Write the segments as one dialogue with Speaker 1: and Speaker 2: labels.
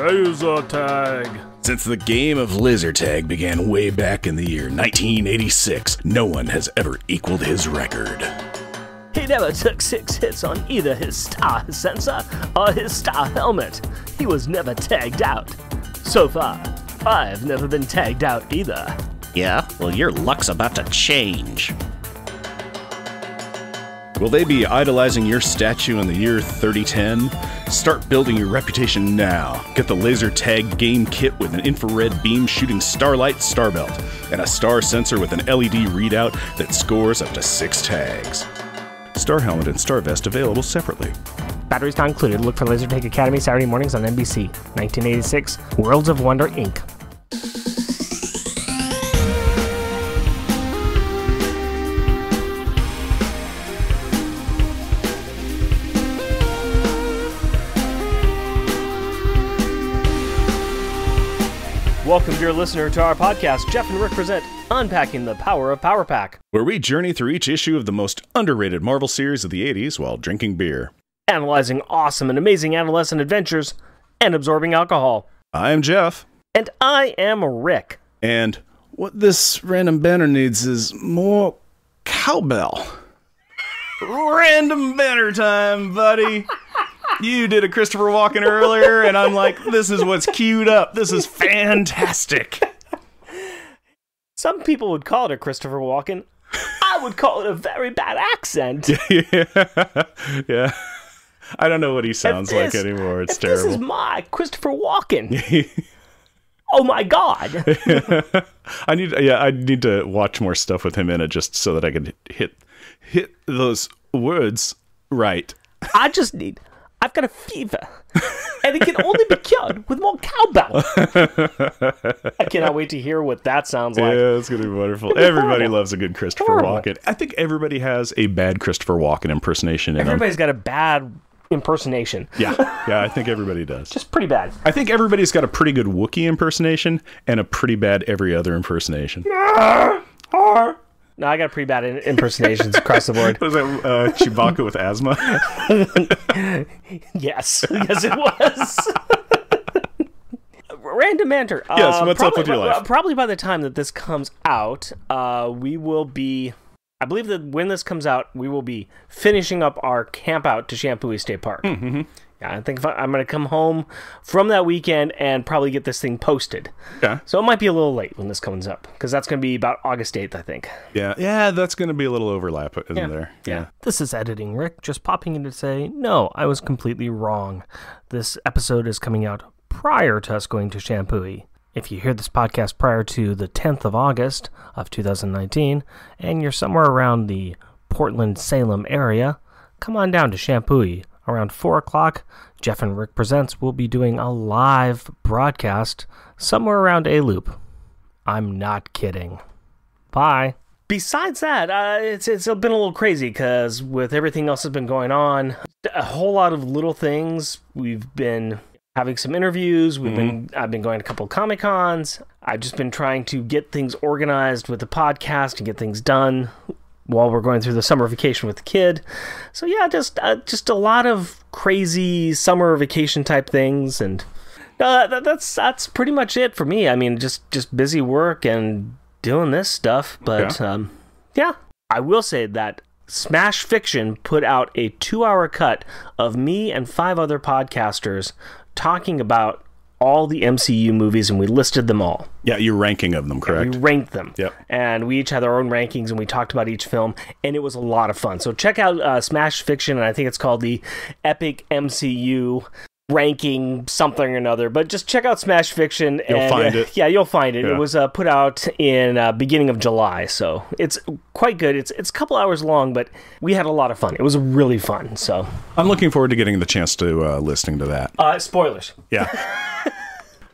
Speaker 1: Laser tag.
Speaker 2: Since the game of laser tag began way back in the year 1986, no one has ever equaled his record.
Speaker 3: He never took six hits on either his star sensor or his star helmet. He was never tagged out. So far, I've never been tagged out either.
Speaker 4: Yeah? Well, your luck's about to change.
Speaker 2: Will they be idolizing your statue in the year 3010? Start building your reputation now. Get the laser tag game kit with an infrared beam shooting starlight star belt and a star sensor with an LED readout that scores up to six tags. Star helmet and star vest available separately.
Speaker 3: Batteries not included. Look for Laser Tag Academy Saturday mornings on NBC. 1986, Worlds of Wonder Inc. Welcome, dear listener, to our podcast. Jeff and Rick present Unpacking the Power of Power Pack,
Speaker 2: where we journey through each issue of the most underrated Marvel series of the 80s while drinking beer.
Speaker 3: analyzing awesome and amazing adolescent adventures and absorbing alcohol.
Speaker 2: I'm Jeff,
Speaker 3: And I am Rick.
Speaker 2: and what this random banner needs is more cowbell. Random banner time, buddy. You did a Christopher Walken earlier, and I'm like, this is what's queued up. This is fantastic.
Speaker 3: Some people would call it a Christopher Walken. I would call it a very bad accent.
Speaker 2: yeah. yeah. I don't know what he sounds like anymore. It's
Speaker 3: if This is my Christopher Walken. oh my god.
Speaker 2: I need yeah, I need to watch more stuff with him in it just so that I can hit hit those words right.
Speaker 3: I just need. I've got a fever, and it can only be cured with more cowbell. I cannot wait to hear what that sounds like.
Speaker 2: yeah, it's gonna be wonderful. Everybody
Speaker 3: horrible.
Speaker 2: loves a good Christopher. Walken. I think everybody has a bad Christopher Walken impersonation in them.
Speaker 3: Everybody's got a bad impersonation.
Speaker 2: Yeah, yeah, I think everybody does.
Speaker 3: Just pretty bad.
Speaker 2: I think everybody's got a pretty good Wookiee impersonation and a pretty bad every other impersonation. Ah, ah.
Speaker 3: No, I got pretty bad in- impersonations across the board.
Speaker 2: Was that uh, Chewbacca with asthma?
Speaker 3: Yes, yes, it was. Random answer.
Speaker 2: Yes,
Speaker 3: Uh,
Speaker 2: what's up
Speaker 3: probably,
Speaker 2: with your life?
Speaker 3: Probably by the time that this comes out, uh, we will be. I believe that when this comes out, we will be finishing up our camp out to Champoeg State Park. Mm-hmm. Yeah, I think if I, I'm going to come home from that weekend and probably get this thing posted.
Speaker 2: Yeah,
Speaker 3: So it might be a little late when this comes up because that's going to be about August 8th, I think.
Speaker 2: yeah, yeah. That's going to be a little overlap, isn't
Speaker 3: Yeah.
Speaker 2: there?
Speaker 3: Yeah. This is editing Rick just popping in to say, no, I was completely wrong. This episode is coming out prior to us going to Champoeg. If you hear this podcast prior to the 10th of August of 2019 and you're somewhere around the Portland Salem area, come on down to Champoeg. Around 4 o'clock, Jeff and Rick Presents will be doing a live broadcast somewhere around A Loop. I'm not kidding. Bye. Besides that, uh, it's it's been a little crazy because with everything else that's been going on, a whole lot of little things. We've been having some interviews. We've been I've been going to a couple of comic cons. I've just been trying to get things organized with the podcast and get things done while we're going through the summer vacation with the kid. So yeah, just uh, just a lot of crazy summer vacation type things and uh, that, that's that's pretty much it for me. I mean, just just busy work and doing this stuff. But
Speaker 2: Yeah.
Speaker 3: um, yeah, I will say that Smash Fiction put out a two-hour cut of me and five other podcasters talking about all the MCU movies, and we listed them all.
Speaker 2: Yeah, your ranking of them, correct?
Speaker 3: We ranked them.
Speaker 2: Yep.
Speaker 3: And we each had our own rankings and we talked about each film, and it was a lot of fun. So check out uh, Smash Fiction, and I think it's called the Epic MCU ranking something or another. But just check out Smash Fiction.
Speaker 2: You'll
Speaker 3: and,
Speaker 2: find
Speaker 3: uh,
Speaker 2: it.
Speaker 3: Yeah, you'll find it.
Speaker 2: Yeah.
Speaker 3: It was uh, put out in uh, beginning of July, so it's quite good. It's it's a couple hours long, but we had a lot of fun. It was really fun. So
Speaker 2: I'm looking forward to getting the chance to uh, listening to that.
Speaker 3: uh, spoilers.
Speaker 2: Yeah.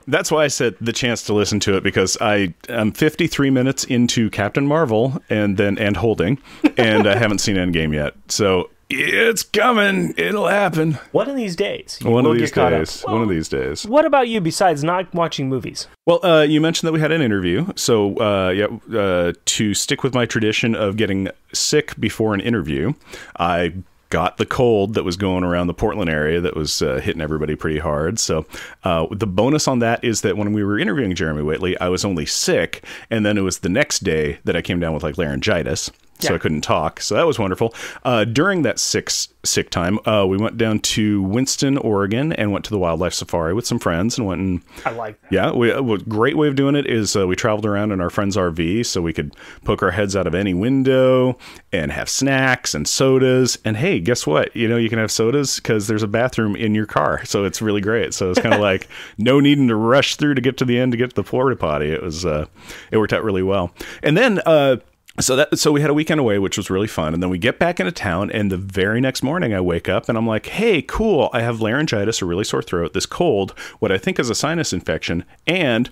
Speaker 2: That's why I said the chance to listen to it because I am 53 minutes into Captain Marvel and then and holding, and I haven't seen Endgame yet. So it's coming. It'll happen.
Speaker 3: One of these days,
Speaker 2: One of these days. One of these days.
Speaker 3: What about you? Besides not watching movies?
Speaker 2: Well, uh, you mentioned that we had an interview. So, uh, yeah, uh, to stick with my tradition of getting sick before an interview, I got the cold that was going around the Portland area that was uh, hitting everybody pretty hard. So uh, the bonus on that is that when we were interviewing Jeremy Whitley, I was only sick, and then it was the next day that I came down with like laryngitis. So
Speaker 3: Yeah.
Speaker 2: I couldn't talk. So that was wonderful. Uh, during that sick sick time, uh, we went down to Winston, Oregon, and went to the wildlife safari with some friends, and went and
Speaker 3: I like that.
Speaker 2: yeah, we, a great way of doing it is uh, we traveled around in our friend's RV so we could poke our heads out of any window and have snacks and sodas. And hey, guess what? You know, you can have sodas because there's a bathroom in your car. So it's really great. So it's kind of like no needing to rush through to get to the end to get to the Florida potty. It was, uh, it worked out really well. And then, uh, so that so we had a weekend away, which was really fun, and then we get back into town, and the very next morning I wake up and I'm like, "Hey, cool! I have laryngitis, a really sore throat, this cold, what I think is a sinus infection, and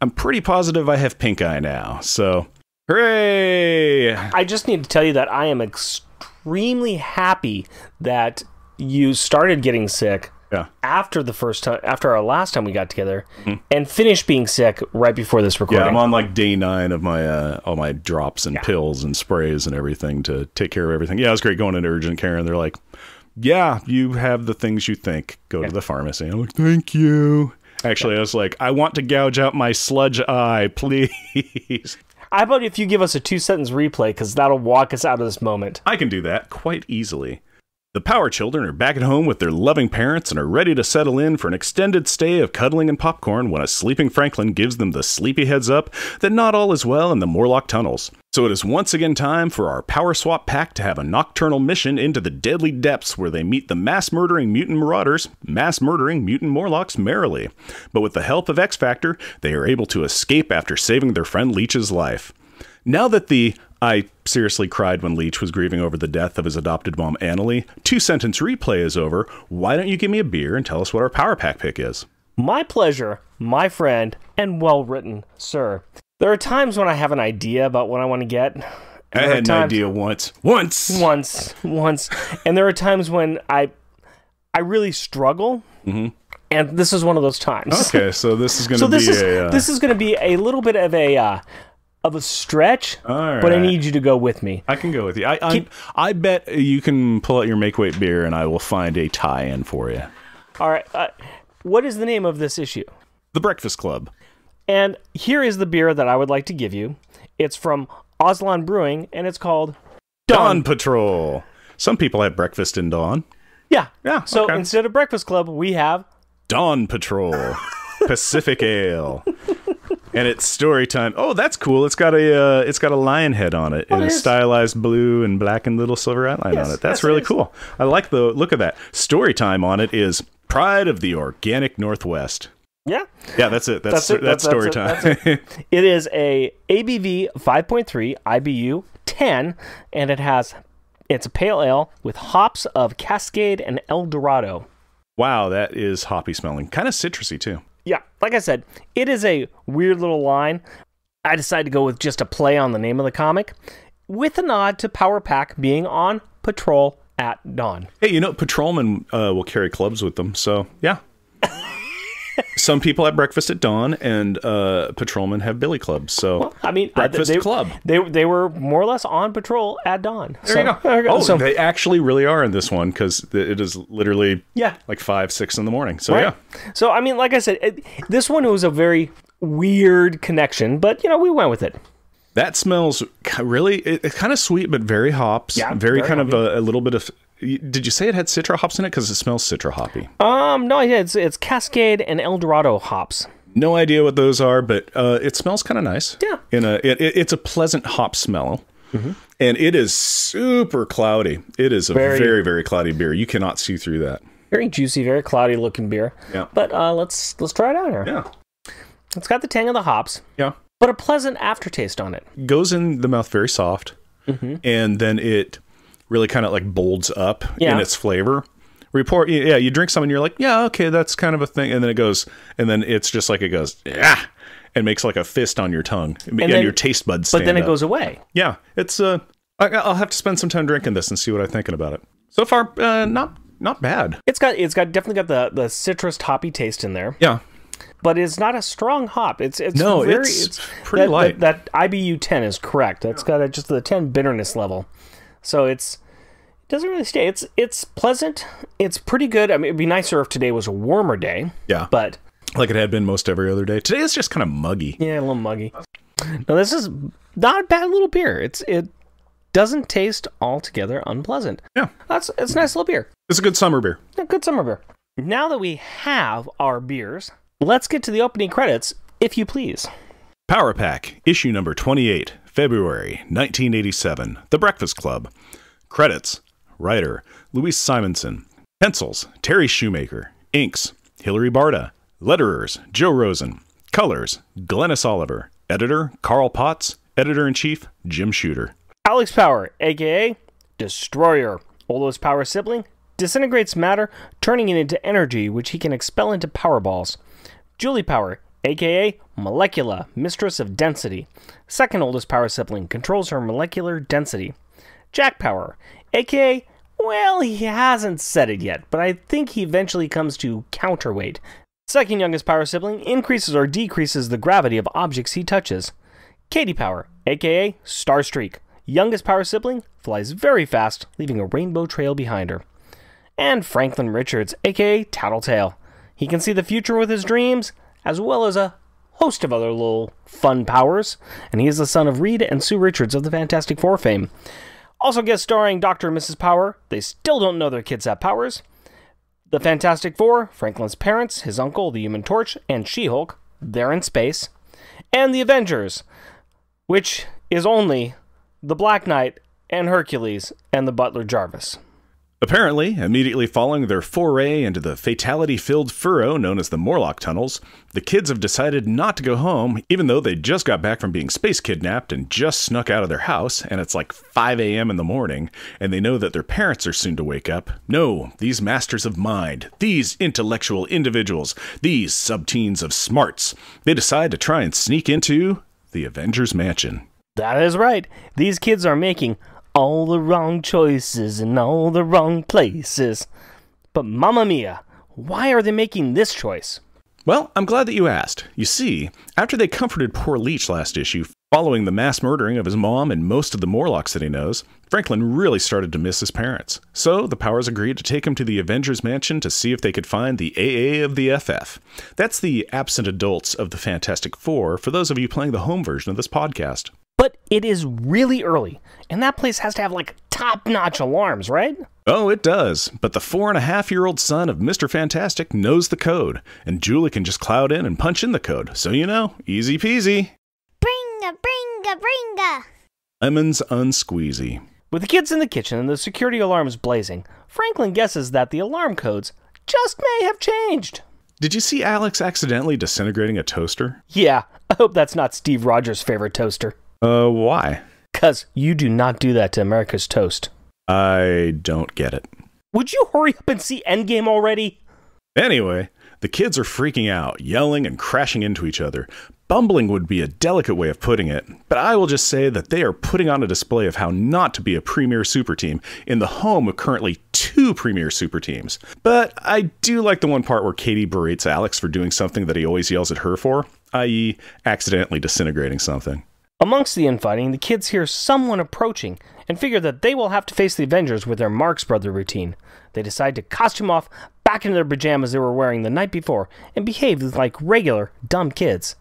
Speaker 2: I'm pretty positive I have pink eye now." So, hooray!
Speaker 3: I just need to tell you that I am extremely happy that you started getting sick
Speaker 2: Yeah,
Speaker 3: after the first time, after our last time we got together, and finished being sick right before this
Speaker 2: Mm-hmm. yeah. I'm on like day nine of my uh, all my drops and pills and sprays and everything to take care of everything. Yeah, it was great going into urgent care, and they're like, "Yeah, you have the things you think. Go to the pharmacy." I'm like, "Thank you." Actually, I was like, "I want to gouge out my sludge eye, please."
Speaker 3: How about if you give us a two sentence replay because that'll walk us out of this moment.
Speaker 2: I can do that quite easily. The Power Children are back at home with their loving parents and are ready to settle in for an extended stay of cuddling and popcorn when a sleeping Franklin gives them the sleepy heads up that not all is well in the Morlock tunnels. So it is once again time for our Power Swap pack to have a nocturnal mission into the deadly depths where they meet the mass murdering mutant marauders, mass murdering mutant Morlocks merrily. But with the help of X Factor, they are able to escape after saving their friend Leech's life. Now that the I seriously cried when Leech was grieving over the death of his adopted mom, Annalie, two sentence replay is over, why don't you give me a beer and tell us what our Power Pack pick is?
Speaker 3: My pleasure, my friend, and well written, sir. There are times when I have an idea about what I want to get. and
Speaker 2: I had an
Speaker 3: times-
Speaker 2: idea once. Once!
Speaker 3: once once and there are times when i i really struggle and this is one of those times
Speaker 2: Mm-hmm. Okay, so this is going to
Speaker 3: so this
Speaker 2: be
Speaker 3: is
Speaker 2: a. Uh,
Speaker 3: this is going to be a little bit of a uh, of a stretch
Speaker 2: All
Speaker 3: but i need you to go with me
Speaker 2: I can go with you. I, I, I bet you can pull out your make weight beer and I will find a tie in for you.
Speaker 3: all right uh, what is the name of this issue
Speaker 2: The Breakfast Club.
Speaker 3: and here is the beer that i would like to give you it's from Oslan Brewing and it's called
Speaker 2: Dawn Patrol. Some people have breakfast in dawn.
Speaker 3: yeah
Speaker 2: Yeah,
Speaker 3: so
Speaker 2: okay.
Speaker 3: instead of breakfast club we have
Speaker 2: Dawn Patrol, Pacific Ale, and it's story time. Oh, that's cool. It's got a uh, it's got a lion head on it and
Speaker 3: it
Speaker 2: a stylized blue and black and little silver outline
Speaker 3: Yes,
Speaker 2: on it. That's
Speaker 3: yes,
Speaker 2: really
Speaker 3: is.
Speaker 2: cool. I like the look of that. Story time on it is Pride of the Organic Northwest.
Speaker 3: yeah
Speaker 2: Yeah, that's it. That's
Speaker 3: That's it.
Speaker 2: that's,
Speaker 3: That's-
Speaker 2: story
Speaker 3: that's
Speaker 2: time.
Speaker 3: it. It is a ABV 5.3 IBU 10, and it has it's a pale ale with hops of Cascade and El Dorado.
Speaker 2: wow, that is hoppy smelling. Kind of citrusy too.
Speaker 3: Yeah, like I said, it is a weird little line. I decided to go with just a play on the name of the comic, with a nod to Power Pack being on patrol at dawn.
Speaker 2: Hey, you know, patrolmen uh, will carry clubs with them. So, yeah. Some people have breakfast at dawn, and uh, patrolmen have billy clubs. So,
Speaker 3: I mean, I-
Speaker 2: breakfast
Speaker 3: they,
Speaker 2: club.
Speaker 3: They they were more or less on patrol at dawn.
Speaker 2: There you go.
Speaker 3: There you
Speaker 2: Oh,
Speaker 3: So-
Speaker 2: they actually really are in this one because it is literally
Speaker 3: yeah.
Speaker 2: like five, six in the morning. So,
Speaker 3: Right.
Speaker 2: yeah.
Speaker 3: So I mean, like I said, it, this one was a very weird connection, but you know, we went with it.
Speaker 2: That smells ki- really, it, it's kind of sweet, but very hops.
Speaker 3: Yeah,
Speaker 2: very,
Speaker 3: very
Speaker 2: kind of a, a little bit of. Did you say it had citra hops in it? Because it smells citra hoppy.
Speaker 3: Um, no, it's it's Cascade and El Dorado hops.
Speaker 2: No idea what those are, but uh, it smells kind of nice.
Speaker 3: Yeah.
Speaker 2: In a, it, it- it's a pleasant hop smell, and it is super cloudy. It is a
Speaker 3: Very-
Speaker 2: very, very, cloudy beer. You cannot see through that.
Speaker 3: Very juicy, very cloudy looking beer.
Speaker 2: Yeah.
Speaker 3: But uh, let's let's try it out here.
Speaker 2: Yeah.
Speaker 3: It's got the tang of the hops,
Speaker 2: Yeah.
Speaker 3: but a pleasant aftertaste on it.
Speaker 2: Goes in the mouth very soft,
Speaker 3: Mm-hmm.
Speaker 2: and then it really kind of like bolds up
Speaker 3: Yeah.
Speaker 2: in its flavor. Report, yeah, you drink some and you're like, yeah, okay, that's kind of a thing, and then it goes, and then it's just like it goes, yeah, and makes like a fist on your tongue, and,
Speaker 3: then-
Speaker 2: your taste buds.
Speaker 3: But then it
Speaker 2: up.
Speaker 3: goes away.
Speaker 2: Yeah, it's uh, I, I'll have to spend some time drinking this and see what I'm thinking about it. So far, uh, not not bad.
Speaker 3: It's got it's got definitely got the the citrus hoppy taste in there,
Speaker 2: Yeah,
Speaker 3: but it's not a strong hop. It's it's
Speaker 2: No,
Speaker 3: very,
Speaker 2: it's pretty
Speaker 3: that,
Speaker 2: light.
Speaker 3: That, that IBU ten is correct. That's got a, just the ten bitterness level, so it's it doesn't really stay. It's it's pleasant. It's pretty good. I mean, it'd be nicer if today was a warmer day.
Speaker 2: Yeah.
Speaker 3: But
Speaker 2: like it had been most every other day. Today is just kind of muggy.
Speaker 3: yeah, a little muggy. No, this is not a bad little beer. It's it doesn't taste altogether unpleasant.
Speaker 2: Yeah.
Speaker 3: That's it's a nice little beer.
Speaker 2: It's a good summer beer.
Speaker 3: A good summer beer. Now that we have our beers, let's get to the opening credits, if you please.
Speaker 2: Power Pack, issue number 28, February 1987. The Breakfast Club. Credits Writer Louise Simonson. Pencils Terry Shoemaker. Inks Hilary Barta. Letterers Joe Rosen. Colors Glynis Oliver. Editor Carl Potts. Editor in chief Jim Shooter.
Speaker 3: Alex Power, aka Destroyer, Olo's power sibling, disintegrates matter, turning it into energy, which he can expel into power balls. Julie Power, aka Molecula, Mistress of Density, second oldest power sibling, controls her molecular density. Jack Power, aka, well, he hasn't said it yet, but I think he eventually comes to counterweight. Second youngest power sibling increases or decreases the gravity of objects he touches. Katie Power, aka Starstreak, youngest power sibling, flies very fast, leaving a rainbow trail behind her. And Franklin Richards, aka Tattletale. He can see the future with his dreams, as well as a host of other little fun powers, and he is the son of Reed and Sue Richards of the Fantastic Four fame. Also guest starring Dr. and Mrs. Power. They still don't know their kids have powers. The Fantastic Four, Franklin's parents, his uncle, the Human Torch, and She Hulk, they're in space. And the Avengers, which is only the Black Knight and Hercules and the Butler Jarvis.
Speaker 2: Apparently, immediately following their foray into the fatality filled furrow known as the Morlock tunnels, the kids have decided not to go home, even though they just got back from being space kidnapped and just snuck out of their house, and it's like 5 a.m. in the morning, and they know that their parents are soon to wake up. No, these masters of mind, these intellectual individuals, these subteens of smarts, they decide to try and sneak into the Avengers Mansion.
Speaker 3: That is right. These kids are making all the wrong choices in all the wrong places. But mamma mia, why are they making this choice?
Speaker 2: Well, I'm glad that you asked. You see, after they comforted poor Leech last issue, following the mass murdering of his mom and most of the Morlocks that he knows, Franklin really started to miss his parents. So the Powers agreed to take him to the Avengers Mansion to see if they could find the AA of the FF. That's the absent adults of the Fantastic Four for those of you playing the home version of this podcast.
Speaker 3: But it is really early, and that place has to have like top notch alarms, right?
Speaker 2: Oh, it does. But the four and a half year old son of Mr. Fantastic knows the code, and Julie can just cloud in and punch in the code. So you know, easy peasy.
Speaker 1: Bringa, bringa, bringa.
Speaker 2: Lemons unsqueezy.
Speaker 3: With the kids in the kitchen and the security alarms blazing, Franklin guesses that the alarm codes just may have changed.
Speaker 2: Did you see Alex accidentally disintegrating a toaster?
Speaker 3: Yeah, I hope that's not Steve Rogers' favorite toaster.
Speaker 2: Uh, why?
Speaker 3: Cuz you do not do that to America's toast.
Speaker 2: I don't get it.
Speaker 3: Would you hurry up and see Endgame already?
Speaker 2: Anyway, the kids are freaking out, yelling and crashing into each other. Bumbling would be a delicate way of putting it, but I will just say that they are putting on a display of how not to be a premier super team in the home of currently two premier super teams. But I do like the one part where Katie berates Alex for doing something that he always yells at her for, i.e., accidentally disintegrating something.
Speaker 3: Amongst the infighting, the kids hear someone approaching and figure that they will have to face the Avengers with their Marx Brother routine. They decide to costume off back into their pajamas they were wearing the night before and behave like regular, dumb kids.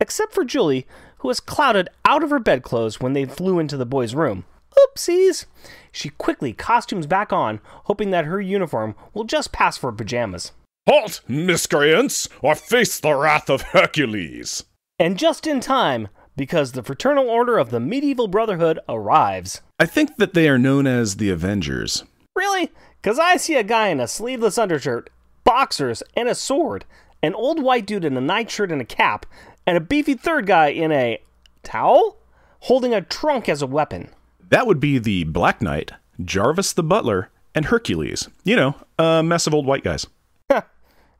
Speaker 3: Except for Julie, who was clouded out of her bedclothes when they flew into the boys' room. Oopsies! She quickly costumes back on, hoping that her uniform will just pass for pajamas.
Speaker 2: Halt, miscreants, or face the wrath of Hercules!
Speaker 3: And just in time, because the Fraternal Order of the Medieval Brotherhood arrives.
Speaker 2: I think that they are known as the Avengers.
Speaker 3: Really? Because I see a guy in a sleeveless undershirt, boxers, and a sword, an old white dude in a nightshirt and a cap, and a beefy third guy in a towel holding a trunk as a weapon.
Speaker 2: That would be the Black Knight, Jarvis the Butler, and Hercules. You know, a mess of old white guys.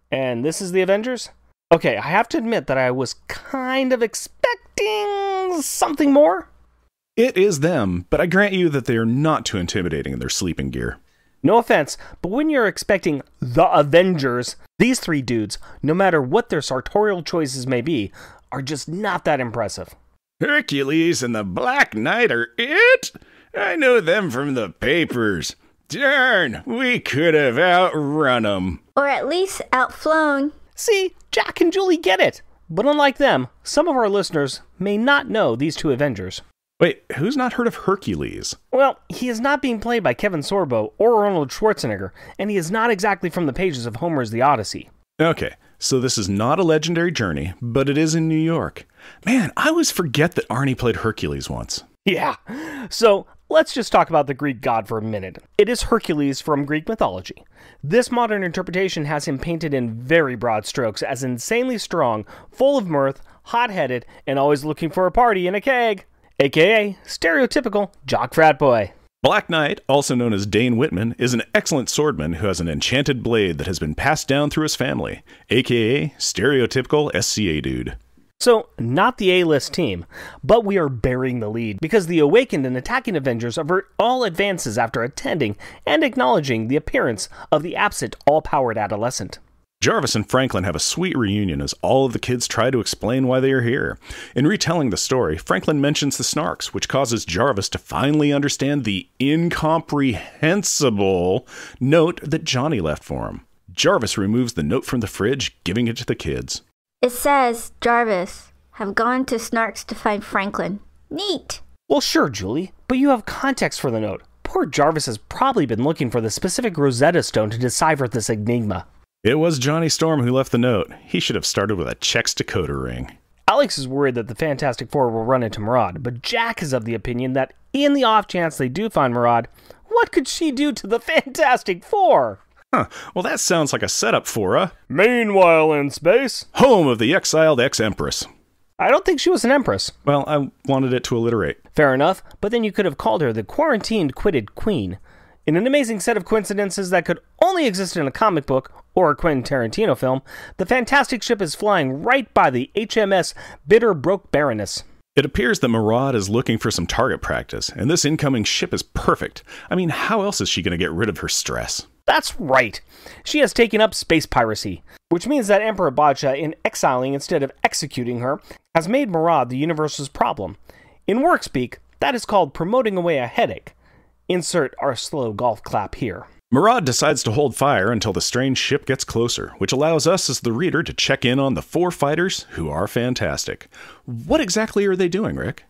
Speaker 3: And this is the Avengers? Okay, I have to admit that I was kind of expecting something more.
Speaker 2: It is them, but I grant you that they are not too intimidating in their sleeping gear.
Speaker 3: No offense, but when you're expecting the Avengers, these three dudes, no matter what their sartorial choices may be, are just not that impressive.
Speaker 2: Hercules and the Black Knight are it? I know them from the papers. Darn, we could have outrun them.
Speaker 5: Or at least outflown.
Speaker 3: See, Jack and Julie get it. But unlike them, some of our listeners may not know these two Avengers.
Speaker 2: Wait, who's not heard of Hercules?
Speaker 3: Well, he is not being played by Kevin Sorbo or Arnold Schwarzenegger, and he is not exactly from the pages of Homer's The Odyssey.
Speaker 2: Okay, so this is not a legendary journey, but it is in New York. Man, I always forget that Arnie played Hercules once.
Speaker 3: Yeah. So let's just talk about the Greek god for a minute. It is Hercules from Greek mythology. This modern interpretation has him painted in very broad strokes as insanely strong, full of mirth, hot headed, and always looking for a party in a keg, aka stereotypical jock frat boy.
Speaker 2: Black Knight, also known as Dane Whitman, is an excellent swordman who has an enchanted blade that has been passed down through his family, aka stereotypical SCA dude.
Speaker 3: So, not the A list team, but we are burying the lead because the awakened and attacking Avengers avert all advances after attending and acknowledging the appearance of the absent all powered adolescent.
Speaker 2: Jarvis and Franklin have a sweet reunion as all of the kids try to explain why they are here. In retelling the story, Franklin mentions the snarks, which causes Jarvis to finally understand the incomprehensible note that Johnny left for him. Jarvis removes the note from the fridge, giving it to the kids.
Speaker 5: It says, Jarvis, have gone to Snarks to find Franklin. Neat.
Speaker 3: Well, sure, Julie, but you have context for the note. Poor Jarvis has probably been looking for the specific Rosetta Stone to decipher this enigma.
Speaker 2: It was Johnny Storm who left the note. He should have started with a Chex decoder ring.
Speaker 3: Alex is worried that the Fantastic Four will run into Murad, but Jack is of the opinion that in the off chance they do find Murad, what could she do to the Fantastic Four?
Speaker 2: Huh, well, that sounds like a setup for a
Speaker 3: Meanwhile, in space,
Speaker 2: home of the exiled ex Empress.
Speaker 3: I don't think she was an empress.
Speaker 2: Well, I wanted it to alliterate.
Speaker 3: Fair enough, but then you could have called her the quarantined quitted queen. In an amazing set of coincidences that could only exist in a comic book or a Quentin Tarantino film, the Fantastic Ship is flying right by the HMS Bitter Broke Baroness.
Speaker 2: It appears that Murad is looking for some target practice, and this incoming ship is perfect. I mean, how else is she going to get rid of her stress?
Speaker 3: That's right. She has taken up space piracy, which means that Emperor Bacha, in exiling instead of executing her, has made Murad the universe's problem. In work speak, that is called promoting away a headache. Insert our slow golf clap here.
Speaker 2: Murad decides to hold fire until the strange ship gets closer, which allows us as the reader to check in on the four fighters who are fantastic. What exactly are they doing, Rick?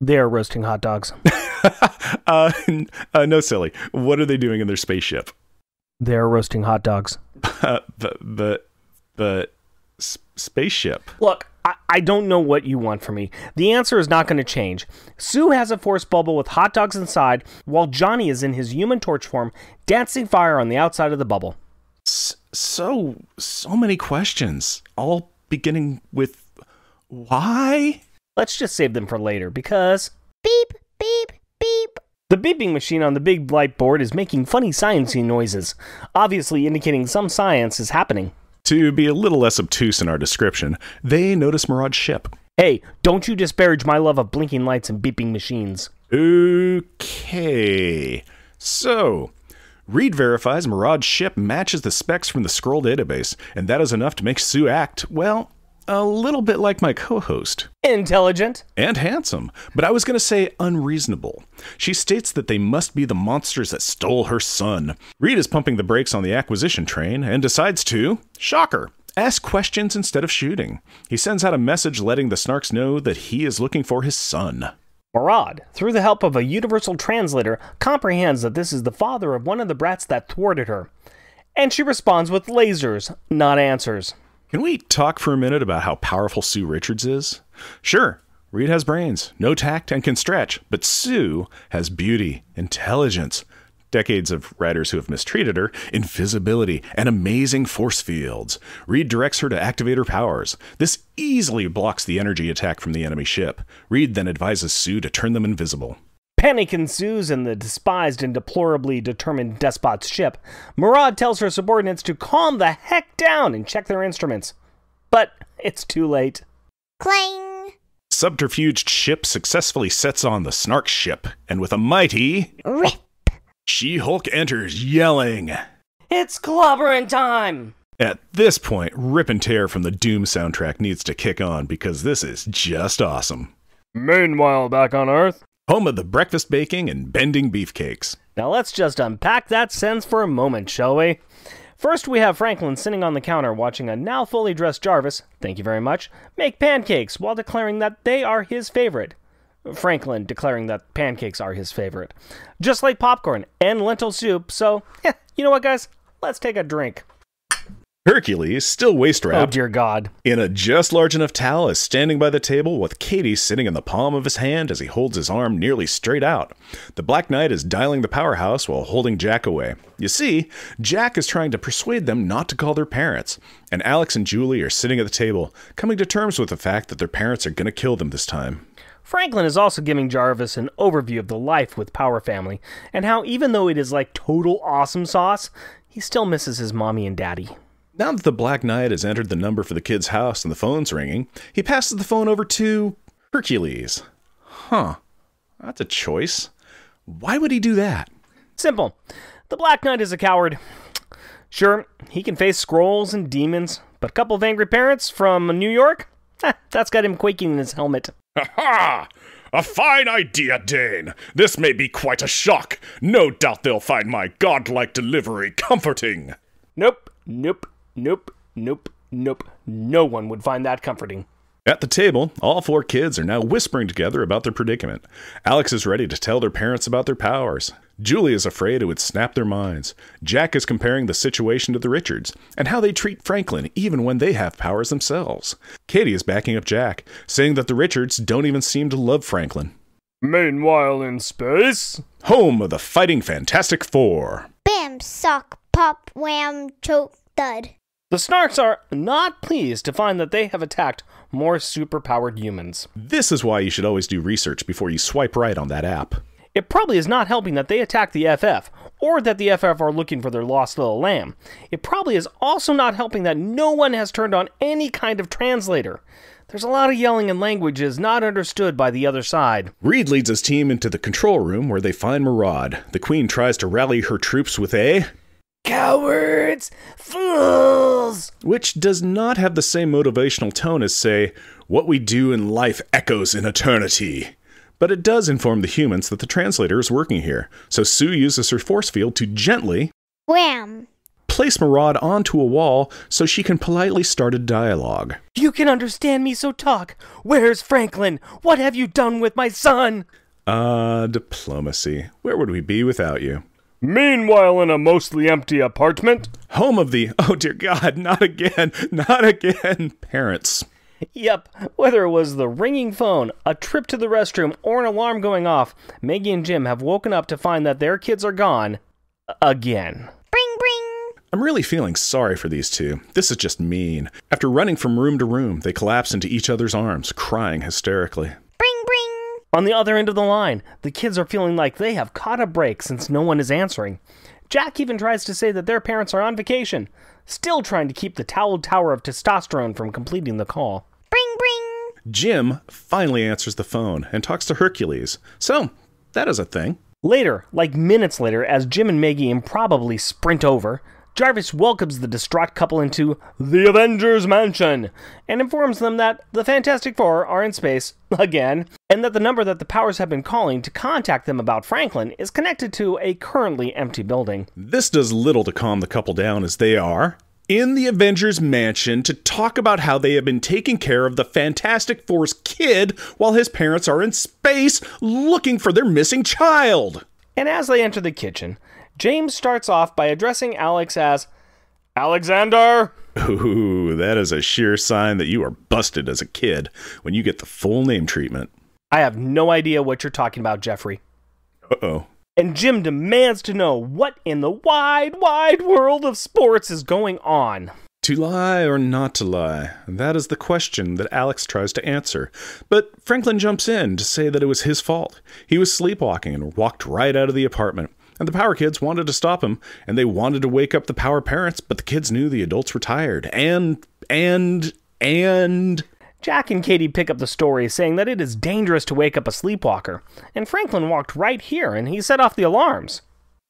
Speaker 3: They are roasting hot dogs.
Speaker 2: uh, uh, no, silly. What are they doing in their spaceship?
Speaker 3: They are roasting hot dogs.
Speaker 2: The the the s- spaceship.
Speaker 3: Look, I, I don't know what you want from me. The answer is not going to change. Sue has a force bubble with hot dogs inside, while Johnny is in his human torch form, dancing fire on the outside of the bubble.
Speaker 2: S- so so many questions, all beginning with why?
Speaker 3: Let's just save them for later because
Speaker 1: Beep, beep, beep.
Speaker 3: The beeping machine on the big light board is making funny sciencey noises, obviously indicating some science is happening.
Speaker 2: To be a little less obtuse in our description, they notice Murad's ship.
Speaker 3: Hey, don't you disparage my love of blinking lights and beeping machines.
Speaker 2: Okay. So, Reed verifies Murad's ship matches the specs from the Skrull database, and that is enough to make Sue act, well, a little bit like my co host.
Speaker 3: Intelligent.
Speaker 2: And handsome, but I was going to say unreasonable. She states that they must be the monsters that stole her son. Reed is pumping the brakes on the acquisition train and decides to, shocker, ask questions instead of shooting. He sends out a message letting the Snarks know that he is looking for his son.
Speaker 3: Murad, through the help of a universal translator, comprehends that this is the father of one of the brats that thwarted her. And she responds with lasers, not answers.
Speaker 2: Can we talk for a minute about how powerful Sue Richards is? Sure, Reed has brains, no tact, and can stretch, but Sue has beauty, intelligence, decades of writers who have mistreated her, invisibility, and amazing force fields. Reed directs her to activate her powers. This easily blocks the energy attack from the enemy ship. Reed then advises Sue to turn them invisible.
Speaker 3: Panic ensues in the despised and deplorably determined despot's ship. Murad tells her subordinates to calm the heck down and check their instruments. But it's too late.
Speaker 1: Clang.
Speaker 2: Subterfuged ship successfully sets on the Snark ship, and with a mighty
Speaker 1: Rip.
Speaker 2: She Hulk enters, yelling.
Speaker 3: It's clobbering time!
Speaker 2: At this point, Rip and Tear from the Doom soundtrack needs to kick on because this is just awesome.
Speaker 3: Meanwhile, back on Earth.
Speaker 2: Home of the breakfast baking and bending beefcakes.
Speaker 3: Now let's just unpack that sense for a moment, shall we? First, we have Franklin sitting on the counter watching a now fully dressed Jarvis, thank you very much, make pancakes while declaring that they are his favorite. Franklin declaring that pancakes are his favorite. Just like popcorn and lentil soup, so, yeah, you know what, guys? Let's take a drink.
Speaker 2: Hercules, still waist
Speaker 3: Oh, dear God.
Speaker 2: in a just large enough towel, is standing by the table with Katie sitting in the palm of his hand as he holds his arm nearly straight out. The Black Knight is dialing the powerhouse while holding Jack away. You see, Jack is trying to persuade them not to call their parents, and Alex and Julie are sitting at the table, coming to terms with the fact that their parents are going to kill them this time.
Speaker 3: Franklin is also giving Jarvis an overview of the life with Power Family, and how even though it is like total awesome sauce, he still misses his mommy and daddy.
Speaker 2: Now that the Black Knight has entered the number for the kid's house and the phone's ringing, he passes the phone over to Hercules. Huh. That's a choice. Why would he do that?
Speaker 3: Simple. The Black Knight is a coward. Sure, he can face Skrulls and demons, but a couple of angry parents from New York? Eh, that's got him quaking in his helmet.
Speaker 2: Ha! A fine idea, Dane. This may be quite a shock. No doubt they'll find my godlike delivery comforting.
Speaker 3: Nope, nope, nope, nope, nope. No one would find that comforting.
Speaker 2: At the table, all four kids are now whispering together about their predicament. Alex is ready to tell their parents about their powers. Julie is afraid it would snap their minds. Jack is comparing the situation to the Richards and how they treat Franklin even when they have powers themselves. Katie is backing up Jack, saying that the Richards don't even seem to love Franklin.
Speaker 3: Meanwhile, in space.
Speaker 2: Home of the Fighting Fantastic Four.
Speaker 1: Bam, sock, pop, wham, choke, thud.
Speaker 3: The Snarks are not pleased to find that they have attacked more superpowered humans.
Speaker 2: This is why you should always do research before you swipe right on that app.
Speaker 3: It probably is not helping that they attacked the FF, or that the FF are looking for their lost little lamb. It probably is also not helping that no one has turned on any kind of translator. There's a lot of yelling in languages not understood by the other side.
Speaker 2: Reed leads his team into the control room where they find Maraud. The Queen tries to rally her troops with a.
Speaker 3: Cowards! Fools!
Speaker 2: which does not have the same motivational tone as, say, what we do in life echoes in eternity. But it does inform the humans that the translator is working here, so Sue uses her force field to gently
Speaker 1: Wham.
Speaker 2: place Murad onto a wall so she can politely start a dialogue.
Speaker 3: You can understand me, so talk. Where's Franklin? What have you done with my son?
Speaker 2: Ah, diplomacy. Where would we be without you?
Speaker 3: Meanwhile, in a mostly empty apartment.
Speaker 2: Home of the, oh dear God, not again, not again, parents.
Speaker 3: Yep, whether it was the ringing phone, a trip to the restroom, or an alarm going off, Maggie and Jim have woken up to find that their kids are gone. Uh, again.
Speaker 1: Bring, bring.
Speaker 2: I'm really feeling sorry for these two. This is just mean. After running from room to room, they collapse into each other's arms, crying hysterically.
Speaker 1: Bring, bring.
Speaker 3: On the other end of the line, the kids are feeling like they have caught a break since no one is answering. Jack even tries to say that their parents are on vacation, still trying to keep the towel tower of testosterone from completing the call.
Speaker 1: Bring, bring.
Speaker 2: Jim finally answers the phone and talks to Hercules. So, that is a thing.
Speaker 3: Later, like minutes later, as Jim and Maggie improbably sprint over, Jarvis welcomes the distraught couple into the Avengers Mansion and informs them that the Fantastic Four are in space again, and that the number that the powers have been calling to contact them about Franklin is connected to a currently empty building.
Speaker 2: This does little to calm the couple down as they are in the Avengers Mansion to talk about how they have been taking care of the Fantastic Four's kid while his parents are in space looking for their missing child.
Speaker 3: And as they enter the kitchen, James starts off by addressing Alex as Alexander.
Speaker 2: Ooh, that is a sheer sign that you are busted as a kid when you get the full name treatment.
Speaker 3: I have no idea what you're talking about, Jeffrey.
Speaker 2: Uh oh.
Speaker 3: And Jim demands to know what in the wide, wide world of sports is going on.
Speaker 2: To lie or not to lie? That is the question that Alex tries to answer. But Franklin jumps in to say that it was his fault. He was sleepwalking and walked right out of the apartment. And the Power Kids wanted to stop him, and they wanted to wake up the Power Parents, but the kids knew the adults were tired. And, and, and.
Speaker 3: Jack and Katie pick up the story, saying that it is dangerous to wake up a sleepwalker. And Franklin walked right here and he set off the alarms.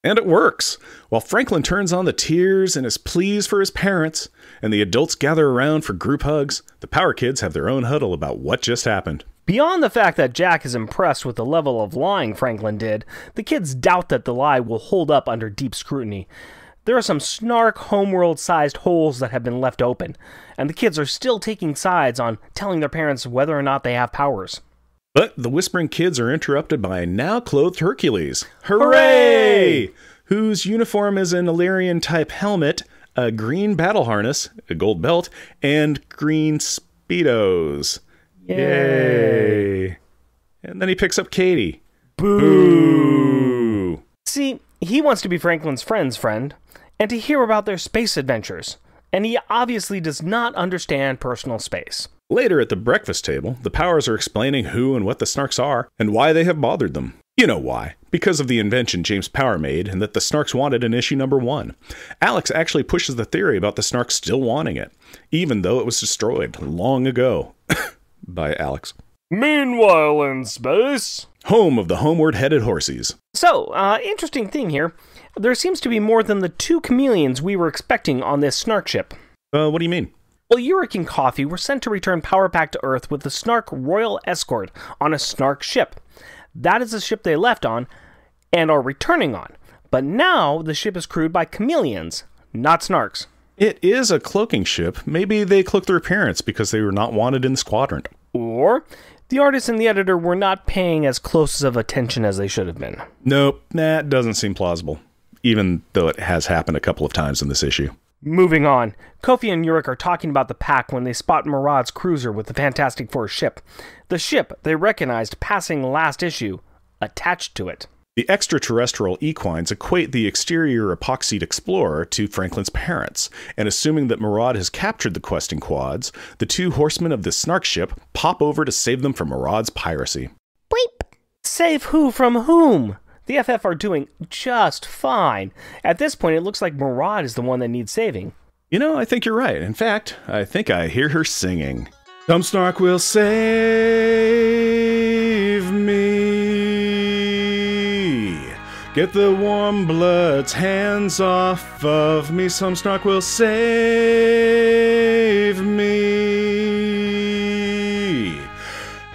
Speaker 2: And it works. While Franklin turns on the tears and his pleas for his parents, and the adults gather around for group hugs, the Power Kids have their own huddle about what just happened.
Speaker 3: Beyond the fact that Jack is impressed with the level of lying Franklin did, the kids doubt that the lie will hold up under deep scrutiny. There are some snark homeworld sized holes that have been left open, and the kids are still taking sides on telling their parents whether or not they have powers.
Speaker 2: But the whispering kids are interrupted by a now clothed Hercules. Hooray! Whose uniform is an Illyrian type helmet, a green battle harness, a gold belt, and green Speedos. Yay! And then he picks up Katie. Boo!
Speaker 3: See, he wants to be Franklin's friend's friend, and to hear about their space adventures, and he obviously does not understand personal space.
Speaker 2: Later at the breakfast table, the powers are explaining who and what the Snarks are and why they have bothered them. You know why. Because of the invention James Power made and that the Snarks wanted in issue number one. Alex actually pushes the theory about the Snarks still wanting it, even though it was destroyed long ago. by Alex.
Speaker 3: Meanwhile, in space.
Speaker 2: Home of the homeward headed horses.
Speaker 3: So, uh, interesting thing here. There seems to be more than the two Kymellians we were expecting on this Snark ship.
Speaker 2: Uh, what do you mean?
Speaker 3: Well, Yurik and Kofi were sent to return power back to Earth with the Snark Royal Escort on a Snark ship. That is the ship they left on and are returning on. But now the ship is crewed by Kymellians, not Snarks.
Speaker 2: It is a cloaking ship. Maybe they cloaked their appearance because they were not wanted in the squadron.
Speaker 3: Or the artist and the editor were not paying as close of attention as they should have been.
Speaker 2: Nope, that doesn't seem plausible, even though it has happened a couple of times in this issue.
Speaker 3: Moving on, Kofi and Yurik are talking about the pack when they spot Marad's cruiser with the Fantastic Four ship. The ship they recognized passing last issue, attached to it.
Speaker 2: The extraterrestrial equines equate the exterior epoxied explorer to Franklin's parents, and assuming that Marad has captured the questing quads, the two horsemen of the Snark ship pop over to save them from Marad's piracy.
Speaker 1: Bleep.
Speaker 3: Save who from whom? The FF are doing just fine. At this point, it looks like Marad is the one that needs saving.
Speaker 2: You know, I think you're right. In fact, I think I hear her singing. Some Snark will save me. Get the warm blood's hands off of me. Some Snark will save me.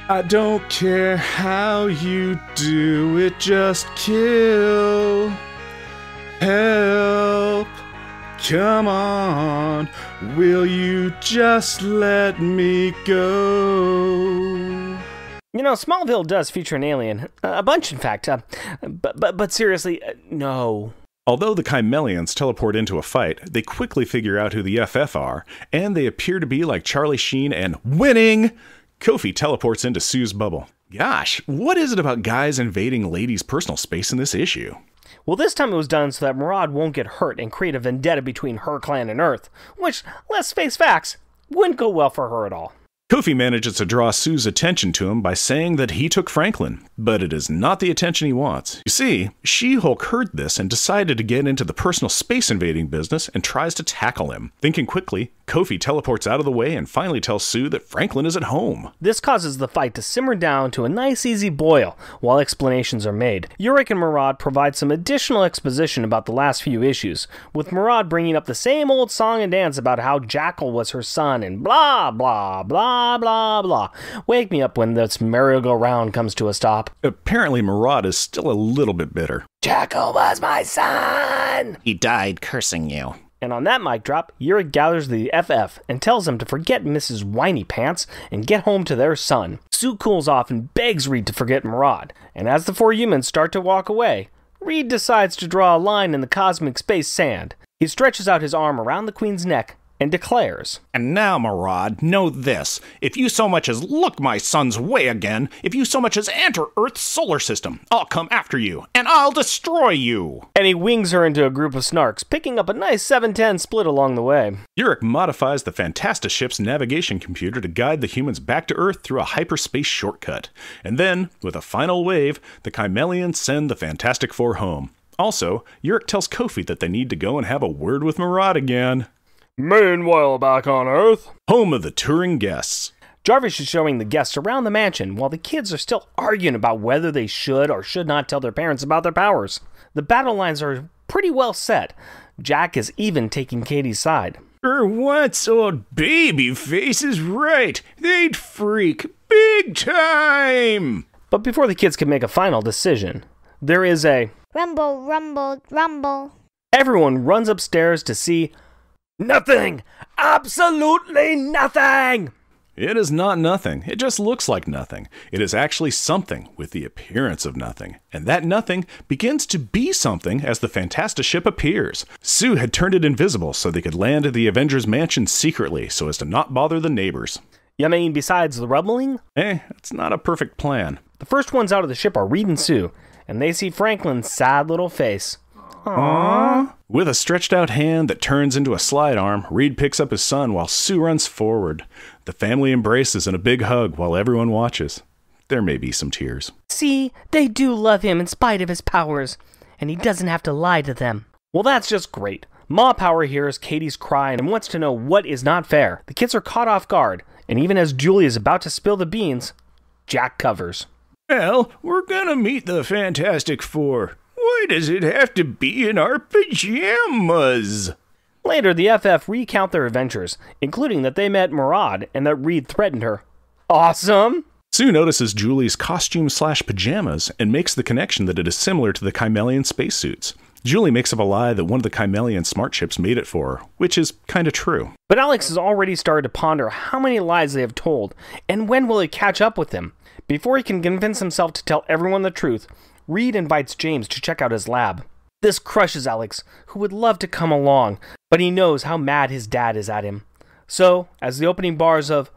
Speaker 2: I don't care how you do it, just kill. Help. Come on, will you just let me go?
Speaker 3: You know, Smallville does feature an alien, a bunch, in fact. Uh, but but but seriously, uh, no.
Speaker 2: Although the Kymellians teleport into a fight, they quickly figure out who the FF are, and they appear to be like Charlie Sheen and winning. Kofi teleports into Sue's bubble. Gosh, what is it about guys invading ladies' personal space in this issue?
Speaker 3: Well, this time it was done so that Marad won't get hurt and create a vendetta between her clan and Earth, which, let's face facts, wouldn't go well for her at all.
Speaker 2: Kofi manages to draw Sue's attention to him by saying that he took Franklin, but it is not the attention he wants. You see, She Hulk heard this and decided to get into the personal space invading business and tries to tackle him. Thinking quickly, Kofi teleports out of the way and finally tells Sue that Franklin is at home.
Speaker 3: This causes the fight to simmer down to a nice easy boil while explanations are made. Yurik and Marad provide some additional exposition about the last few issues, with Marad bringing up the same old song and dance about how Jakal was her son and blah blah blah blah blah. Wake me up when this merry-go-round comes to a stop.
Speaker 2: Apparently, Marad is still a little bit bitter.
Speaker 3: Jakal was my son!
Speaker 4: He died cursing you.
Speaker 3: And on that mic drop, Yurik gathers the FF and tells them to forget Mrs. Whiny Pants and get home to their son. Sue cools off and begs Reed to forget Marad. And as the four humans start to walk away, Reed decides to draw a line in the cosmic space sand. He stretches out his arm around the Queen's neck and declares,
Speaker 4: And now, Marad, know this. If you so much as look my son's way again, if you so much as enter Earth's solar system, I'll come after you, and I'll destroy you.
Speaker 3: and he wings her into a group of snarks, picking up a nice 710 split along the way.
Speaker 2: Yurik modifies the Fantastic ship's navigation computer to guide the humans back to Earth through a hyperspace shortcut. And then, with a final wave, the Kymellians send the Fantastic Four home. Also, Yurik tells Kofi that they need to go and have a word with Marad again.
Speaker 3: Meanwhile, back on Earth,
Speaker 2: Home of the touring guests.
Speaker 3: Jarvis is showing the guests around the mansion while the kids are still arguing about whether they should or should not tell their parents about their powers. The battle lines are pretty well set. Jack is even taking Katie's side.
Speaker 2: Er, once old baby face is right. They'd freak.
Speaker 4: Big time!
Speaker 3: But before the kids can make a final decision, there is a
Speaker 1: Rumble, rumble, rumble.
Speaker 3: everyone runs upstairs to see nothing. Absolutely nothing.
Speaker 2: It is not nothing. It just looks like nothing. It is actually something with the appearance of nothing. And that nothing begins to be something as the Fantastic ship appears. Sue had turned it invisible so they could land at the Avengers mansion secretly so as to not bother the neighbors.
Speaker 3: You mean besides the rumbling?
Speaker 2: Eh, it's not a perfect plan.
Speaker 3: The first ones out of the ship are Reed and Sue, and they see Franklin's sad little face.
Speaker 2: With a stretched out hand that turns into a slide arm, Reed picks up his son while Sue runs forward. The family embraces in a big hug while everyone watches. There may be some tears.
Speaker 6: See, they do love him in spite of his powers, and he doesn't have to lie to them.
Speaker 3: Well, that's just great. Ma Power hears Katie's cry and wants to know what is not fair. The kids are caught off guard, and even as Julie is about to spill the beans, Jack covers.
Speaker 4: Well, we're gonna meet the Fantastic Four. Why does it have to be in our pajamas?
Speaker 3: Later, the FF recount their adventures, including that they met Murad and that Reed threatened her. Awesome!
Speaker 2: Sue notices Julie's costume slash pajamas and makes the connection that it is similar to the Kymellian spacesuits. Julie makes up a lie that one of the Kymellian smart ships made it for her, which is kinda true.
Speaker 3: But Alex has already started to ponder how many lies they have told, and when will it catch up with him? Before he can convince himself to tell everyone the truth, Reed invites James to check out his lab. This crushes Alex, who would love to come along, but he knows how mad his dad is at him. So, as the opening bars of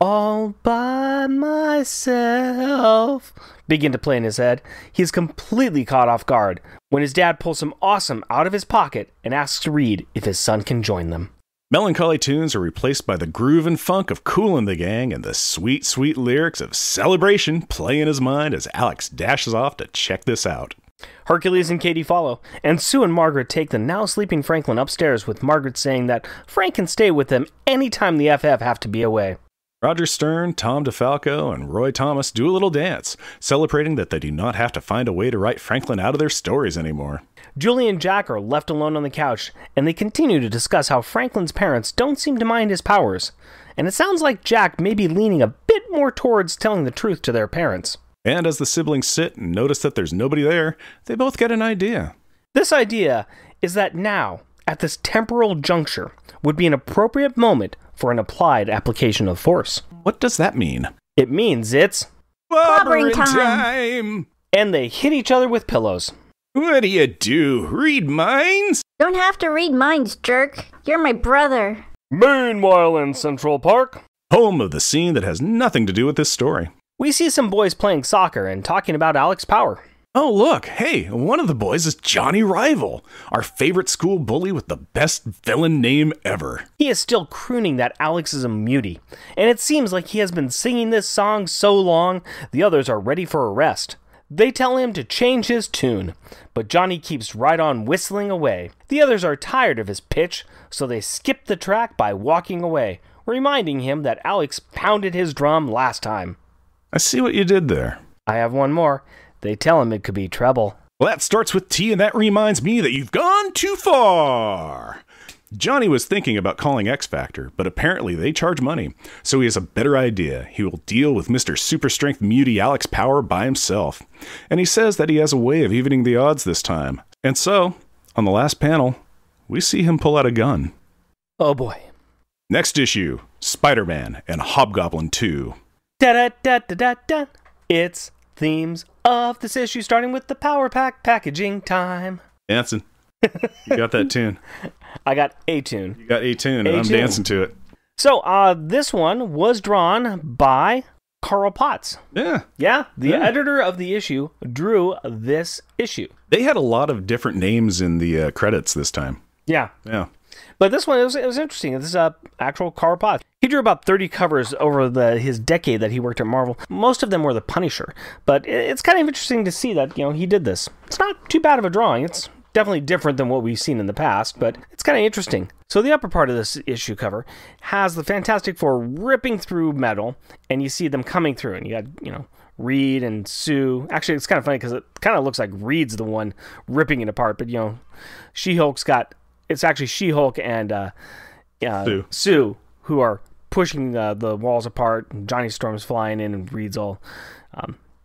Speaker 3: All by Myself begin to play in his head, he is completely caught off guard when his dad pulls some awesome out of his pocket and asks Reed if his son can join them.
Speaker 2: Melancholy tunes are replaced by the groove and funk of Kool the Gang and the sweet, sweet lyrics of Celebration play in his mind as Alex dashes off to check this out.
Speaker 3: Hercules and Katie follow, and Sue and Margaret take the now sleeping Franklin upstairs with Margaret saying that Frank can stay with them anytime the FF have to be away.
Speaker 2: Roger Stern, Tom DeFalco, and Roy Thomas do a little dance, celebrating that they do not have to find a way to write Franklin out of their stories anymore.
Speaker 3: Julie and Jack are left alone on the couch, and they continue to discuss how Franklin's parents don't seem to mind his powers. And it sounds like Jack may be leaning a bit more towards telling the truth to their parents.
Speaker 2: And as the siblings sit and notice that there's nobody there, they both get an idea.
Speaker 3: This idea is that now, at this temporal juncture, would be an appropriate moment for an applied application of force.
Speaker 2: What does that mean?
Speaker 3: It means it's.
Speaker 5: Clobbering
Speaker 4: Clobbering
Speaker 5: time.
Speaker 4: time.
Speaker 3: And they hit each other with pillows.
Speaker 4: What do you do? Read minds?
Speaker 5: Don't have to read minds, jerk. You're my brother.
Speaker 3: Meanwhile, in Central Park,
Speaker 2: Home of the scene that has nothing to do with this story.
Speaker 3: we see some boys playing soccer and talking about Alex Power.
Speaker 2: Oh, look, hey, one of the boys is Johnny Rival, our favorite school bully with the best villain name ever.
Speaker 3: He is still crooning that Alex is a mutie, and it seems like he has been singing this song so long the others are ready for arrest. They tell him to change his tune, but Johnny keeps right on whistling away. The others are tired of his pitch, so they skip the track by walking away, reminding him that Alex pounded his drum last time.
Speaker 2: I see what you did there.
Speaker 3: I have one more. They tell him it could be trouble.
Speaker 2: Well, that starts with T, and that reminds me that you've gone too far. Johnny was thinking about calling X Factor, but apparently they charge money, so he has a better idea. He will deal with Mr. Super Strength Mutie Alex Power by himself. And he says that he has a way of evening the odds this time. And so, on the last panel, we see him pull out a gun.
Speaker 3: Oh boy.
Speaker 2: Next issue Spider Man and Hobgoblin 2.
Speaker 3: Da da da da da da. It's themes of this issue, starting with the Power Pack packaging time.
Speaker 2: Dancing. You got that tune.
Speaker 3: I got a tune.
Speaker 2: You got a tune, and I'm
Speaker 3: tune.
Speaker 2: dancing to it.
Speaker 3: So, uh, this one was drawn by Carl Potts.
Speaker 2: Yeah.
Speaker 3: Yeah, the
Speaker 2: Yeah.
Speaker 3: editor of the issue drew this issue.
Speaker 2: They had a lot of different names in the uh, credits this time.
Speaker 3: Yeah,
Speaker 2: Yeah.
Speaker 3: But this one it was, it was interesting. This is uh, actual Carl. He drew about thirty covers over the his decade that he worked at Marvel. Most of them were the Punisher, but it, it's kind of interesting to see that you know he did this. It's not too bad of a drawing. It's definitely different than what we've seen in the past, but it's kind of interesting. So the upper part of this issue cover has the Fantastic Four ripping through metal, and you see them coming through, and you got you know Reed and Sue. Actually, it's kind of funny because it kind of looks like Reed's the one ripping it apart, but you know, She Hulk's got it's actually She Hulk and uh, uh,
Speaker 2: Sue.
Speaker 3: Sue who are pushing uh, the walls apart. And Johnny Storm's flying in, and Reed's all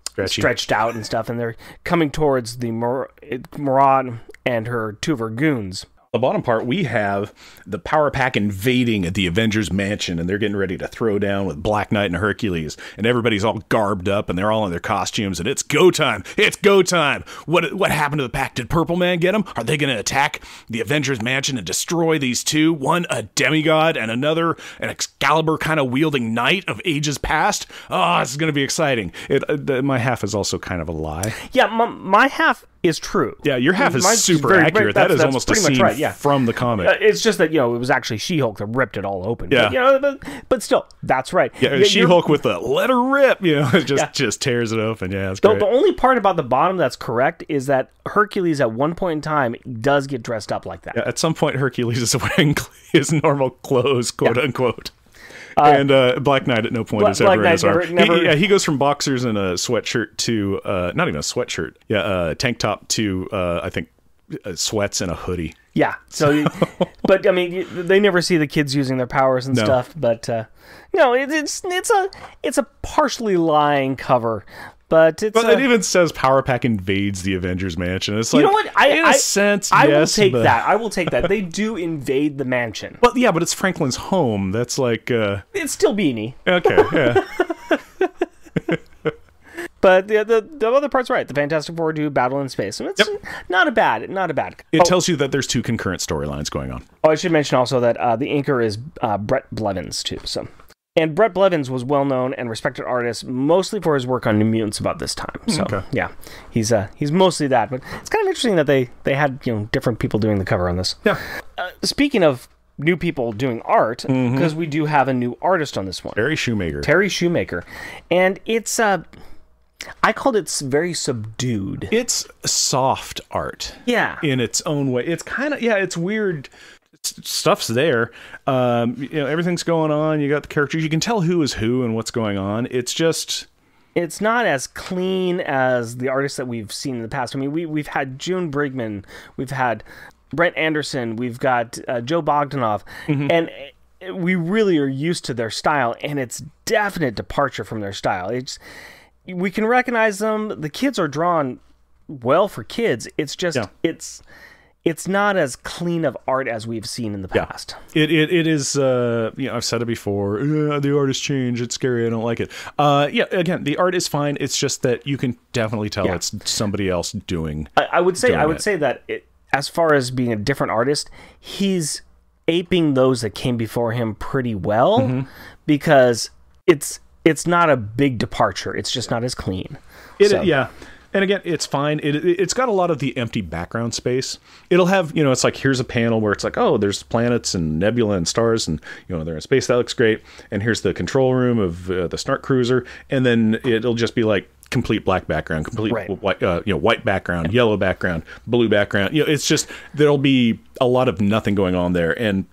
Speaker 2: Stretchy.
Speaker 3: stretched out and stuff, and they're coming towards the Marad and her two of her goons.
Speaker 2: The bottom part, we have the Power Pack invading at the Avengers Mansion, and they're getting ready to throw down with Black Knight and Hercules, and everybody's all garbed up, and they're all in their costumes, and it's go time! It's go time! What what happened to the Pack? Did Purple Man get them? Are they going to attack the Avengers Mansion and destroy these two? One a demigod, and another an Excalibur kind of wielding knight of ages past. Oh, this is going to be exciting. It, uh, my half is also kind of a lie.
Speaker 3: Yeah, my, my half is true.
Speaker 2: Yeah, your half is
Speaker 3: Mine's
Speaker 2: super
Speaker 3: very-
Speaker 2: accurate. that is almost a
Speaker 3: pretty
Speaker 2: scene
Speaker 3: right, yeah.
Speaker 2: from the comic.
Speaker 3: Uh, it's just that you know it was actually She-Hulk that ripped it all open.
Speaker 2: Yeah.
Speaker 3: but, you know, but, but still, that's right.
Speaker 2: Yeah,
Speaker 3: you're-
Speaker 2: She Hulk with the let her rip, you know, it just
Speaker 3: Yeah.
Speaker 2: just tears it open. Yeah, it's
Speaker 3: The, the only part about the bottom that's correct is that Hercules at one point in time does get dressed up like that.
Speaker 2: Yeah, at some point, Hercules is wearing his normal clothes, quote unquote. And uh, Black Knight at no point is ever in his
Speaker 3: never- never-
Speaker 2: He, yeah, he goes from boxers and a sweatshirt to uh, not even a sweatshirt. Yeah, uh, tank top to uh, I think uh, sweats and a hoodie.
Speaker 3: Yeah. So, but I mean, they never see the kids using their powers and
Speaker 2: No.
Speaker 3: stuff. But uh, no, it, it's it's a it's a partially lying cover, but it's
Speaker 2: But
Speaker 3: a,
Speaker 2: it even says Power Pack invades the Avengers Mansion. It's like
Speaker 3: you know what? I,
Speaker 2: in a
Speaker 3: I,
Speaker 2: sense,
Speaker 3: I
Speaker 2: yes,
Speaker 3: will take
Speaker 2: but-
Speaker 3: that. I will take that. They do invade the mansion.
Speaker 2: Well, yeah, but it's Franklin's home. That's like uh,
Speaker 3: It's still Beanie,
Speaker 2: okay, yeah.
Speaker 3: but the, the the other part's are right. The Fantastic Four do battle in space, and it's not a bad, not a bad.
Speaker 2: It
Speaker 3: oh,
Speaker 2: tells you that there's two concurrent storylines going on.
Speaker 3: oh, I should mention also that uh, the inker is uh, Bret Blevins too. So. And Bret Blevins was well known and respected artist mostly for his work on New Mutants about this time. So
Speaker 2: Okay.
Speaker 3: yeah, he's uh, he's mostly that. But it's kind of interesting that they they had you know different people doing the cover on this.
Speaker 2: Yeah.
Speaker 3: Uh, speaking of new people doing art, because we do have a new artist on this one,
Speaker 2: Barry Shoemaker.
Speaker 3: Terry Shoemaker, and it's uh, I called it very subdued.
Speaker 2: it's soft art.
Speaker 3: Yeah.
Speaker 2: in its own way. It's kind of yeah, it's weird. Stuff's there. Um, you know, everything's going on. You got the characters. You can tell who is who and what's going on. It's just
Speaker 3: it's not as clean as the artists that we've seen in the past. I mean, we we've had June Brigman, we've had Brent Anderson, we've got uh, Joe Bogdanove, and uh, we really are used to their style, and it's definite departure from their style. It's we can recognize them. The kids are drawn well for kids. It's just
Speaker 2: Yeah.
Speaker 3: it's it's not as clean of art as we've seen in the past.
Speaker 2: it it, it is. Uh, you know, I've said it before. "Uh, the art has changed. It's scary. I don't like it. Uh, yeah. Again, the art is fine. It's just that you can definitely tell
Speaker 3: Yeah.
Speaker 2: it's somebody else doing.
Speaker 3: I, I would say I would
Speaker 2: it.
Speaker 3: say that it, as far as being a different artist, he's aping those that came before him pretty well
Speaker 2: Mm-hmm.
Speaker 3: because it's it's not a big departure. It's just not as clean.
Speaker 2: It,
Speaker 3: So-
Speaker 2: yeah. And again, it's fine. It, it, it's got a lot of the empty background space. It'll have, you know, it's like here's a panel where it's like, oh, there's planets and nebula and stars, and you know they're in space. That looks great. And here's the control room of uh, the Snark cruiser, and then it'll just be like complete black background, complete
Speaker 3: Right.
Speaker 2: white, uh, you know, white background, yellow background, blue background. You know, it's just there'll be a lot of nothing going on there, and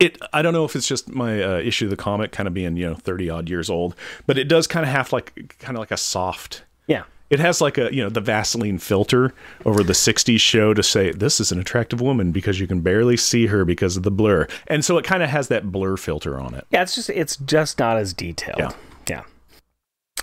Speaker 2: it i don't know if it's just my uh, issue of the comic kind of being you know 30 odd years old but it does kind of have like kind of like a soft
Speaker 3: Yeah.
Speaker 2: It has like a you know the vaseline filter over the 60s show to say this is an attractive woman because you can barely see her because of the blur and so it kind of has that blur filter on it
Speaker 3: Yeah, it's just it's just not as detailed.
Speaker 2: Yeah.
Speaker 3: Yeah.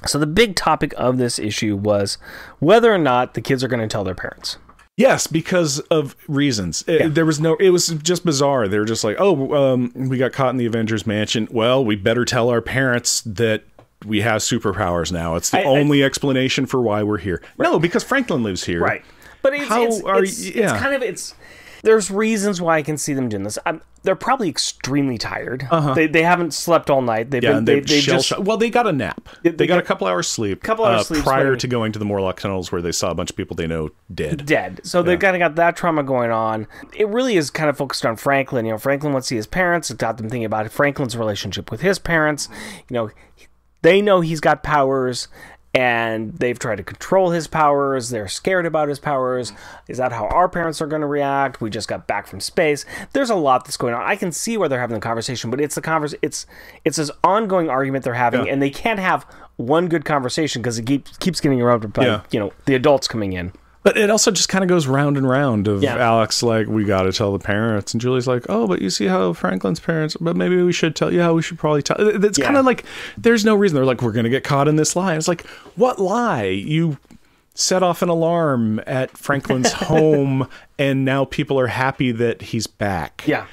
Speaker 3: So the big topic of this issue was whether or not the kids are going to tell their parents.
Speaker 2: Yes, because of reasons. It-
Speaker 3: Yeah.
Speaker 2: there was no. It was just bizarre. They were just like, "Oh, um, we got caught in the Avengers mansion. Well, we better tell our parents that we have superpowers now. It's the
Speaker 3: I- I-
Speaker 2: only explanation for why we're here." No, because Franklin lives here. Right.
Speaker 3: But it's,
Speaker 2: How
Speaker 3: it's,
Speaker 2: are
Speaker 3: it's,
Speaker 2: y-
Speaker 3: it's kind of it's there's reasons why I can see them doing this. i they're probably extremely tired. They, they haven't slept all night. They've
Speaker 2: Uh-huh. Yeah,
Speaker 3: been
Speaker 2: and
Speaker 3: they,
Speaker 2: they,
Speaker 3: they've just
Speaker 2: Well, they got a nap.
Speaker 3: They-
Speaker 2: They,
Speaker 3: they
Speaker 2: got a couple hours sleep.
Speaker 3: couple hours
Speaker 2: uh,
Speaker 3: sleep,
Speaker 2: prior to going to the Morlock tunnels, where they saw a bunch of people they know dead.
Speaker 3: dead. So they've kind of got that trauma going on. It really is kind of focused on Franklin. You know, Franklin wants to see his parents. It's got them thinking about Franklin's relationship with his parents. You know, they know he's got powers and they've tried to control his powers. They're scared about his powers. Is that how our parents are going to react? We just got back from space. There's a lot that's going on. I can see where they're having the conversation, but it's the convers it's it's this ongoing argument they're having
Speaker 2: Yeah.
Speaker 3: and they can't have one good conversation because it keeps keeps getting interrupted by,
Speaker 2: Yeah.
Speaker 3: you know, the adults coming in.
Speaker 2: But it also just kind of goes round and round of
Speaker 3: Yeah.
Speaker 2: Alex like we got to tell the parents, and Julie's like, oh, but you see how Franklin's parents, but maybe we should tell. Yeah, we should probably tell. It's
Speaker 3: Yeah.
Speaker 2: kind of like there's no reason. They're like, we're gonna get caught in this lie. It's like, what lie? You set off an alarm at Franklin's home, and now people are happy that he's back.
Speaker 3: Yeah.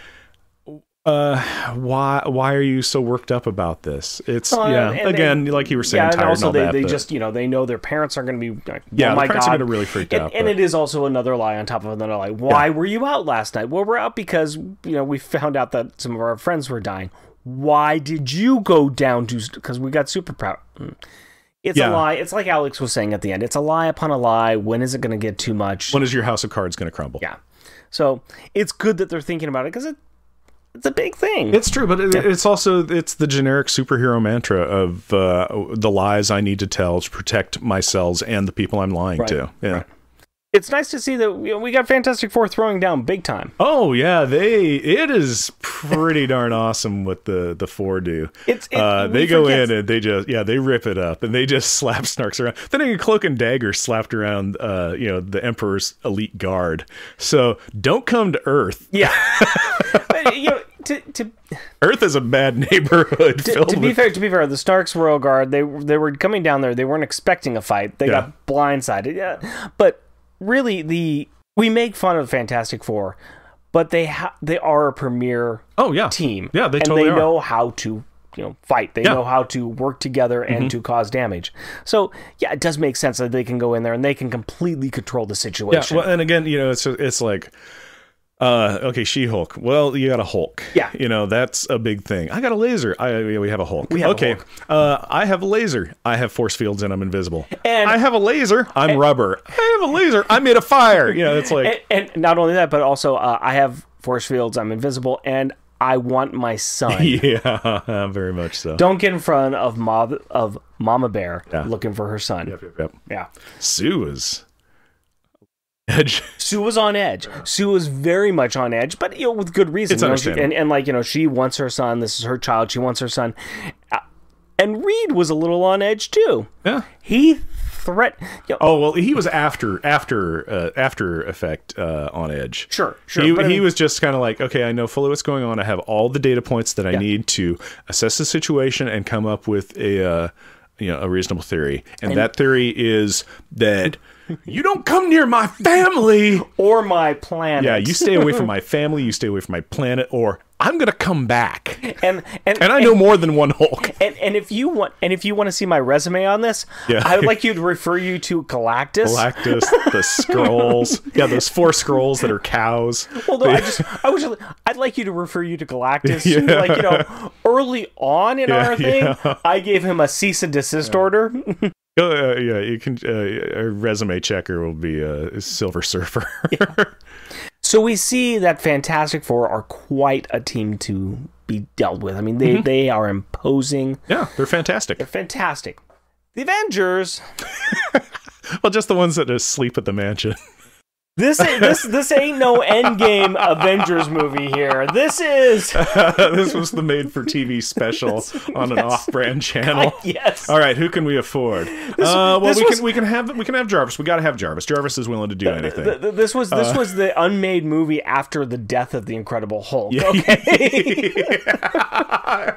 Speaker 2: Why? Why are you so worked up about this? It's
Speaker 3: Well,
Speaker 2: yeah. again,
Speaker 3: they-
Speaker 2: like you were saying,
Speaker 3: yeah, and also
Speaker 2: and
Speaker 3: they,
Speaker 2: that.
Speaker 3: they
Speaker 2: but-
Speaker 3: just you know they know their parents are going to be like,
Speaker 2: Yeah,
Speaker 3: oh
Speaker 2: the
Speaker 3: my
Speaker 2: parents are
Speaker 3: god,
Speaker 2: gonna really freaked
Speaker 3: and,
Speaker 2: out,
Speaker 3: and
Speaker 2: but-
Speaker 3: it is also another lie on top of another lie. Why were you out last night? Well, we're out because you know we found out that some of our friends were dying. Why did you go down to? Because we got super proud. Mm. It's
Speaker 2: Yeah.
Speaker 3: a lie. It's like Alex was saying at the end. It's a lie upon a lie. When is it going to get too much?
Speaker 2: when is your house of cards going to crumble?
Speaker 3: yeah. So it's good that they're thinking about it because it, it's a big thing.
Speaker 2: It's true, but it, it's also it's the generic superhero mantra of uh, the lies I need to tell to protect myself and the people I'm lying
Speaker 3: Right,
Speaker 2: to. Yeah.
Speaker 3: it's nice to see that we got Fantastic Four throwing down big time.
Speaker 2: Oh yeah, they it is pretty darn awesome what the the four do.
Speaker 3: It's- it-
Speaker 2: uh, they go
Speaker 3: forget-
Speaker 2: in and they just yeah they rip it up and they just slap Snarks around. Then a cloak and dagger slapped around uh you know the Emperor's elite guard. So don't come to Earth.
Speaker 3: Yeah. you know, to,
Speaker 2: Earth is a bad neighborhood
Speaker 3: to, to be
Speaker 2: with
Speaker 3: fair, to be fair, the Snarks Royal Guard they they were coming down there. They weren't expecting a fight. They
Speaker 2: Yeah.
Speaker 3: got blindsided. Yeah, but really, the we make fun of the Fantastic Four, but they ha- they are a premier
Speaker 2: oh yeah
Speaker 3: team.
Speaker 2: Yeah, they
Speaker 3: and
Speaker 2: totally
Speaker 3: they
Speaker 2: are.
Speaker 3: know how to you know fight. They
Speaker 2: Yeah. Mm-hmm.
Speaker 3: know how to work together and to cause damage. So yeah, it does make sense that they can go in there and they can completely control the situation.
Speaker 2: Yeah, well, and again, you know, it's it's like, uh, okay, She Hulk. Well, you got a Hulk.
Speaker 3: Yeah.
Speaker 2: you know that's a big thing. I got a laser. I we have a Hulk.
Speaker 3: We have a
Speaker 2: okay,
Speaker 3: Hulk.
Speaker 2: Uh, I have a laser. I have force fields and I'm invisible.
Speaker 3: And-
Speaker 2: I have a laser. I'm rubber. I have a laser. I'm made of fire. You know, it's like
Speaker 3: and, and not only that, but also uh, I have force fields. I'm invisible, and I want my son.
Speaker 2: yeah, very much so.
Speaker 3: Don't get in front of mob of Mama Bear
Speaker 2: Yeah.
Speaker 3: looking for her son.
Speaker 2: Yep, yep, yep.
Speaker 3: Yeah.
Speaker 2: Sue is edge.
Speaker 3: Sue was on edge. Sue was very much on edge, but you know, with good reason.
Speaker 2: It's
Speaker 3: you know, she- and, and like you know, she wants her son. This is her child. She wants her son. Uh, and Reed was a little on edge too.
Speaker 2: Yeah.
Speaker 3: He threat. You know,
Speaker 2: Oh well, he was after after uh, after effect uh, on Edge.
Speaker 3: Sure, sure,
Speaker 2: He,
Speaker 3: but I mean-
Speaker 2: was just kind of like, okay, I know fully what's going on. I have all the data points that I
Speaker 3: Yeah.
Speaker 2: need to assess the situation and come up with a uh, you know a reasonable theory. And, that theory is that you don't come near my family.
Speaker 3: or my planet.
Speaker 2: Yeah, you stay away from my family. You stay away from my planet, or I'm gonna come back.
Speaker 3: and and
Speaker 2: And I know more than one Hulk.
Speaker 3: And, and if you want and if you want to see my resume on this,
Speaker 2: Yeah.
Speaker 3: I would like you to refer you to Galactus.
Speaker 2: Galactus, the Skrulls. Yeah, those four Skrulls that are cows.
Speaker 3: Although I just I wish I'd like you to refer you to Galactus.
Speaker 2: Yeah.
Speaker 3: Like you know, early on in
Speaker 2: Yeah,
Speaker 3: our thing. I gave him a cease and desist order.
Speaker 2: Uh, yeah, you can. Uh, a resume checker will be a Silver Surfer.
Speaker 3: so we see that Fantastic Four are quite a team to be dealt with. I mean, they they are imposing.
Speaker 2: yeah, they're fantastic.
Speaker 3: They're fantastic. The Avengers.
Speaker 2: Well, just the ones that just sleep at the mansion.
Speaker 3: This ain't, this this ain't no Endgame Avengers movie here. This is
Speaker 2: this was the made-for-TV special on an off-brand channel.
Speaker 3: yes.
Speaker 2: All right, who can we afford? uh, well, we
Speaker 3: was-
Speaker 2: can we can have we can have Jarvis. We got to have Jarvis. Jarvis is willing to do anything.
Speaker 3: Th- th- this was this
Speaker 2: Uh.
Speaker 3: was the unmade movie after the death of the Incredible Hulk. Okay.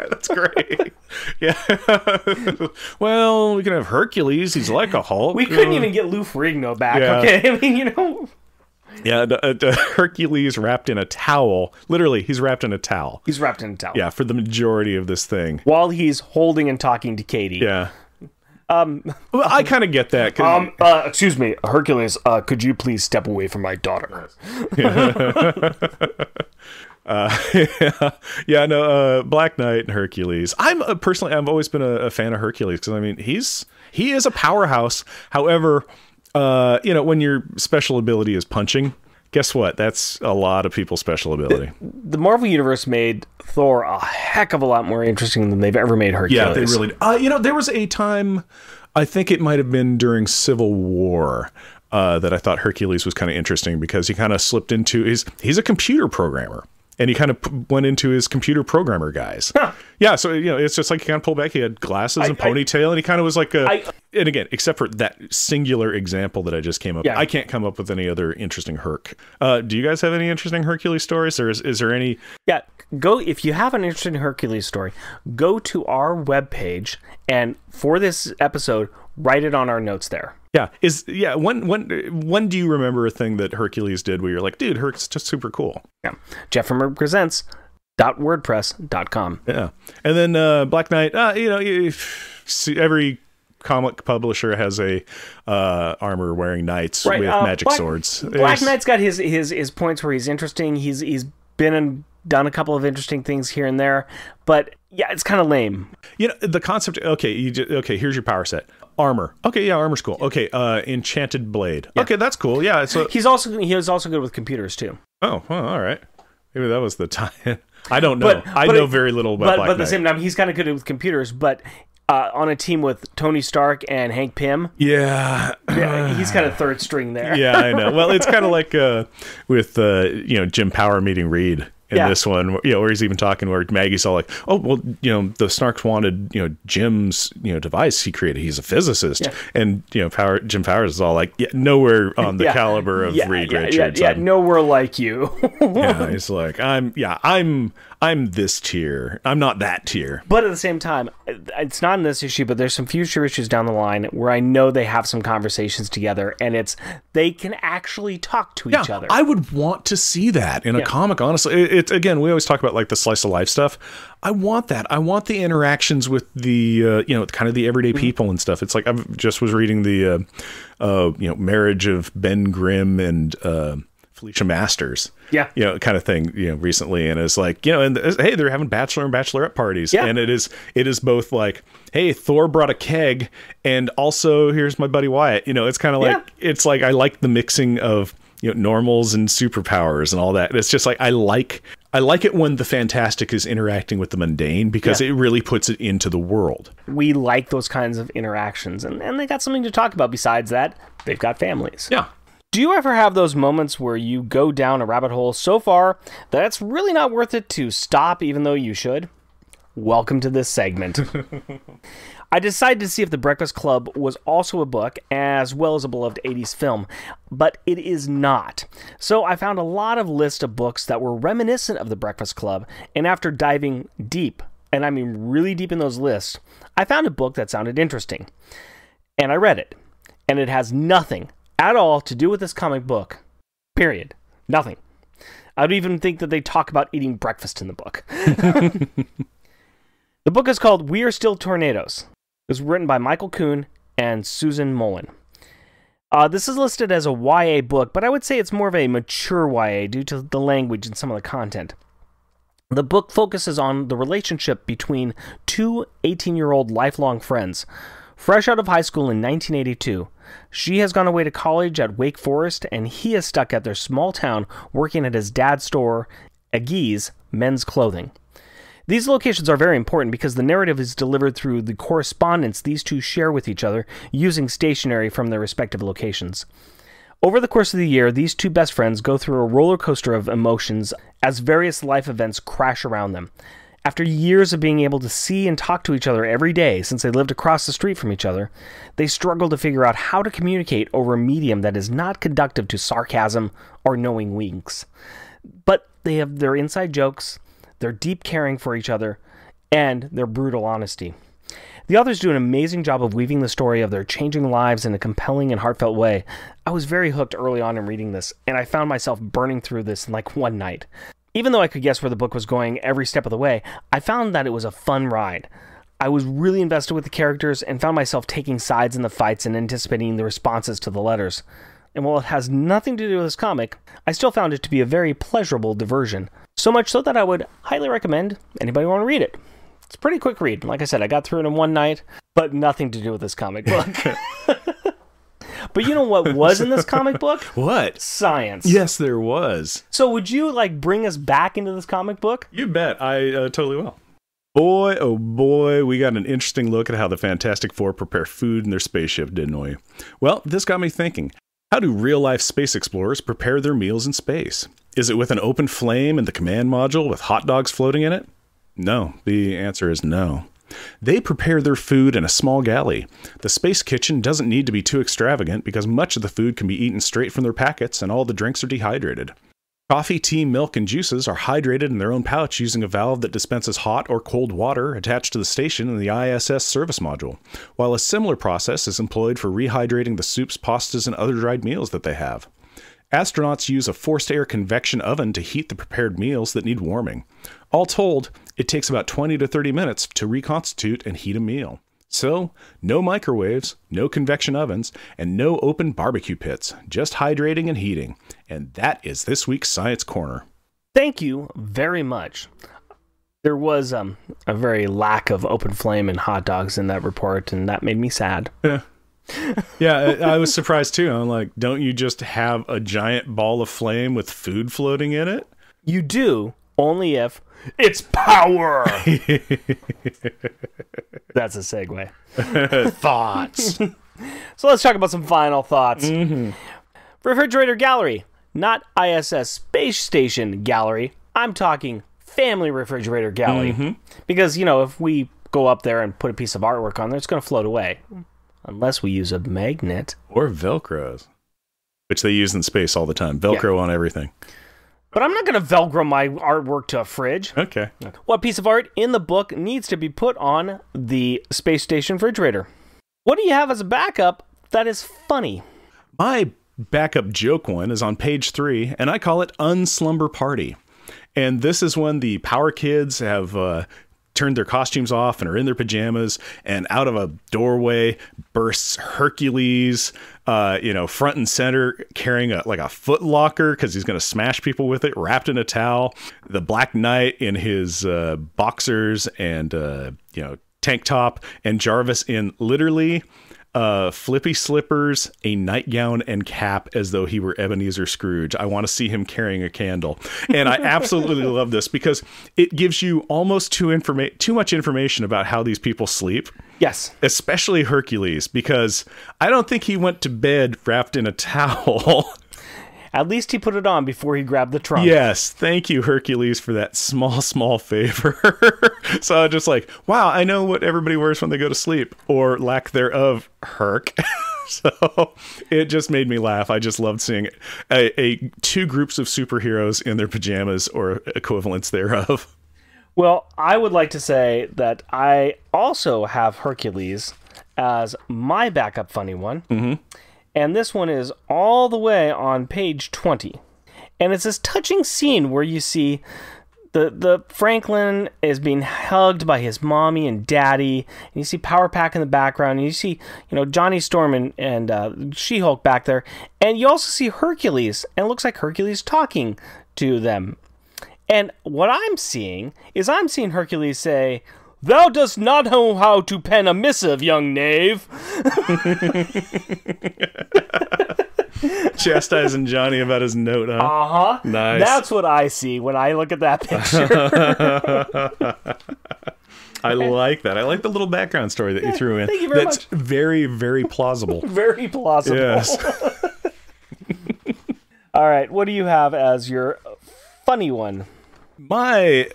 Speaker 2: That's great. Yeah. well, we can have Hercules. He's like a Hulk.
Speaker 3: we couldn't
Speaker 2: Uh,
Speaker 3: even get Lou Ferrigno back.
Speaker 2: Yeah.
Speaker 3: Okay, I mean you know
Speaker 2: Yeah, the, uh, the Hercules wrapped in a towel. Literally, he's wrapped in a towel.
Speaker 3: he's wrapped in a towel.
Speaker 2: Yeah, for the majority of this thing.
Speaker 3: While he's holding and talking to Katie.
Speaker 2: Yeah. Um, well, I kind of get that.
Speaker 3: Um. Uh. Excuse me, Hercules. Uh. Could you please step away from my daughter?
Speaker 2: yeah, no, uh, Black Knight and Hercules. I'm uh, personally, I've always been a, a fan of Hercules because I mean, he's he is a powerhouse. However, uh, you know, when your special ability is punching, guess what? That's a lot of people's special ability.
Speaker 3: The Marvel Universe made Thor a heck of a lot more interesting than they've ever made Hercules.
Speaker 2: Yeah, they really. Uh, you know, there was a time, I think it might have been during Civil War, uh, that I thought Hercules was kind of interesting because he kind of slipped into his. He's a computer programmer. And he kind of p- went into his computer programmer guys. Yeah, so you know, it's just like he kind of pulled back. He had glasses and
Speaker 3: I-
Speaker 2: ponytail, and he kind of was like a.
Speaker 3: I-
Speaker 2: and again, except for that singular example that I just came up,
Speaker 3: Yeah.
Speaker 2: I can't come up with any other interesting Herc. Uh, do you guys have any interesting Hercules stories, or is, is there any?
Speaker 3: Yeah, go if you have an interesting Hercules story, go to our webpage and for this episode, write it on our notes there.
Speaker 2: Yeah, is yeah. When when when do you remember a thing that Hercules did where you're like, dude, Herc's just super cool.
Speaker 3: Yeah. Jeff from Presents. dot wordpress.com.
Speaker 2: Yeah, and then uh, Black Knight. Uh, you know, you, see, every comic publisher has a uh, armor wearing knights with
Speaker 3: uh,
Speaker 2: magic
Speaker 3: Black-
Speaker 2: swords.
Speaker 3: Black Knight's got his his his points where he's interesting. He's he's been and done a couple of interesting things here and there, but yeah, it's kind of lame.
Speaker 2: You know the concept. Okay, you ju- okay. Here's your power set. Armor. Okay, yeah, armor's cool. Okay, uh, enchanted blade. Okay, that's cool. Yeah. So
Speaker 3: He's also he was also good with computers too.
Speaker 2: oh, well, all right. Maybe that was the time. I don't know.
Speaker 3: But-
Speaker 2: I
Speaker 3: but
Speaker 2: know
Speaker 3: it-
Speaker 2: very little about
Speaker 3: But
Speaker 2: Black
Speaker 3: but at the same time, he's kind of good with computers. But uh, on a team with Tony Stark and Hank Pym,
Speaker 2: yeah.
Speaker 3: yeah, he's kind of third string there.
Speaker 2: yeah, I know. Well, it's kind of like uh, with uh, you know Jim Power meeting Reed in
Speaker 3: Yeah.
Speaker 2: this one, you know, where he's even talking where Maggie's all like, "Oh, well, you know, the Snarks wanted you know Jim's you know device he created. He's a physicist, and you know, Power Jim Powers is all like, yeah, nowhere on the
Speaker 3: Yeah.
Speaker 2: caliber of
Speaker 3: yeah,
Speaker 2: Reed
Speaker 3: yeah,
Speaker 2: Richards.
Speaker 3: Yeah, yeah, nowhere like you.
Speaker 2: yeah, he's like, I'm yeah, I'm I'm this tier. I'm not that tier.
Speaker 3: But at the same time, it's not in this issue, but there's some future issues down the line where I know they have some conversations together, and it's they can actually talk to each other.
Speaker 2: I would want to see that in a comic. Honestly, it, it's again, we always talk about like the slice of life stuff. I want that. I want the interactions with the uh, you know kind of the everyday
Speaker 3: Mm-hmm.
Speaker 2: people and stuff. It's like I just was reading the uh, uh, you know marriage of Ben Grimm and. Uh, Alicia Masters,
Speaker 3: Yeah.
Speaker 2: you know, kind of thing, you know, recently, and it's like, you know, and hey, they're having bachelor and bachelorette parties,
Speaker 3: Yeah.
Speaker 2: and it is, it is both like, hey, Thor brought a keg, and also here's my buddy Wyatt, you know, it's kind of like, it's like I like the mixing of you know normals and superpowers and all that. It's just like I like I like it when the fantastic is interacting with the mundane because
Speaker 3: Yeah.
Speaker 2: it really puts it into the world.
Speaker 3: we like those kinds of interactions, and, and they got something to talk about besides that. They've got families.
Speaker 2: Yeah.
Speaker 3: Do you ever have those moments where you go down a rabbit hole so far that it's really not worth it to stop even though you should? Welcome to this segment. I decided to see if The Breakfast Club was also a book as well as a beloved 80s film, but it is not. So I found a lot of lists of books that were reminiscent of The Breakfast Club, and after diving deep, and I mean really deep in those lists, I found a book that sounded interesting. And I read it. And it has nothing at all to do with this comic book. Period. Nothing. I don't even think that they talk about eating breakfast in the book. the book is called We Are Still Tornadoes. It was written by Michael Kun and Susan Mullen. Uh, this is listed as a YA book, but I would say it's more of a mature YA due to the language and some of the content. The book focuses on the relationship between two 18 year old lifelong friends. Fresh out of high school in 1982, she has gone away to college at Wake Forest, and he is stuck at their small town working at his dad's store, Agee's Men's Clothing. These locations are very important because the narrative is delivered through the correspondence these two share with each other using stationery from their respective locations. Over the course of the year, these two best friends go through a roller coaster of emotions as various life events crash around them. After years of being able to see and talk to each other every day since they lived across the street from each other, they struggle to figure out how to communicate over a medium that is not conductive to sarcasm or knowing winks. But they have their inside jokes, their deep caring for each other, and their brutal honesty. The authors do an amazing job of weaving the story of their changing lives in a compelling and heartfelt way. I was very hooked early on in reading this, and I found myself burning through this in like one night. Even though I could guess where the book was going every step of the way, I found that it was a fun ride. I was really invested with the characters and found myself taking sides in the fights and anticipating the responses to the letters. And while it has nothing to do with this comic, I still found it to be a very pleasurable diversion. So much so that I would highly recommend anybody want to read it. It's a pretty quick read. Like I said, I got through it in one night, but nothing to do with this comic book. but you know what was in this comic book?
Speaker 2: What?
Speaker 3: Science.
Speaker 2: Yes, there was.
Speaker 3: So would you like bring us back into this comic book?
Speaker 2: You bet. I uh, totally will. Boy, oh boy, we got an interesting look at how the Fantastic Four prepare food in their spaceship, didn't we? Well, this got me thinking. How do real life space explorers prepare their meals in space? Is it with an open flame in the command module with hot dogs floating in it? No, the answer is no. They prepare their food in a small galley. The space kitchen doesn't need to be too extravagant because much of the food can be eaten straight from their packets and all the drinks are dehydrated. Coffee, tea, milk, and juices are hydrated in their own pouch using a valve that dispenses hot or cold water attached to the station in the ISS service module, while a similar process is employed for rehydrating the soups, pastas, and other dried meals that they have. Astronauts use a forced air convection oven to heat the prepared meals that need warming. All told, it takes about 20 to 30 minutes to reconstitute and heat a meal. So, no microwaves, no convection ovens, and no open barbecue pits, just hydrating and heating. And that is this week's Science Corner.
Speaker 3: Thank you very much. There was um, a very lack of open flame and hot dogs in that report, and that made me sad.
Speaker 2: Yeah, I I was surprised too. I'm like, don't you just have a giant ball of flame with food floating in it?
Speaker 3: You do only if it's power. That's a segue.
Speaker 2: Thoughts.
Speaker 3: So let's talk about some final thoughts. Mm-hmm. Refrigerator gallery, not ISS space station gallery. I'm talking family refrigerator gallery. Mm-hmm. Because, you know, if we go up there and put a piece of artwork on there, it's going to float away. Unless we use a magnet.
Speaker 2: or Velcros, which they use in space all the time. Velcro on everything.
Speaker 3: But I'm not going to Velcro my artwork to a fridge.
Speaker 2: Okay.
Speaker 3: What piece of art in the book needs to be put on the space station refrigerator? What do you have as a backup that is funny?
Speaker 2: My backup joke one is on page three, and I call it Unslumber Party. And this is when the Power Kids have uh, turned their costumes off and are in their pajamas, and out of a doorway bursts Hercules, uh, you know, front and center, carrying a like a foot locker because he's going to smash people with it, wrapped in a towel. The Black Knight in his uh, boxers and uh, you know tank top, and Jarvis in literally uh, flippy slippers, a nightgown, and cap as though he were Ebenezer Scrooge. I want to see him carrying a candle, and I absolutely love this because it gives you almost too informa- too much information about how these people sleep,
Speaker 3: Yes.
Speaker 2: especially Hercules, because I don't think he went to bed wrapped in a towel.
Speaker 3: At least he put it on before he grabbed the trunk.
Speaker 2: yes, thank you, Hercules, for that small, small favor. so I'm just like, wow, I know what everybody wears when they go to sleep, or lack thereof, Herc. so it just made me laugh. I just loved seeing a, a two groups of superheroes in their pajamas or equivalents thereof.
Speaker 3: Well, I would like to say that I also have Hercules as my backup funny one. Mm-hmm. And this one is all the way on page 20. And it's this touching scene where you see the, the Franklin is being hugged by his mommy and daddy. And you see Power Pack in the background. And you see, you know, Johnny Storm and, and uh, She Hulk back there. And you also see Hercules. And it looks like Hercules talking to them. And what I'm seeing is I'm seeing Hercules say, Thou dost not know how to pen a missive, young knave.
Speaker 2: Chastising Johnny about his note, huh?
Speaker 3: Uh huh.
Speaker 2: Nice.
Speaker 3: That's what I see when I look at that picture.
Speaker 2: I like that. I like the little background story that you threw in.
Speaker 3: thank you very
Speaker 2: That's very, very plausible.
Speaker 3: Very plausible.
Speaker 2: yes.
Speaker 3: All right. What do you have as your funny one?
Speaker 2: My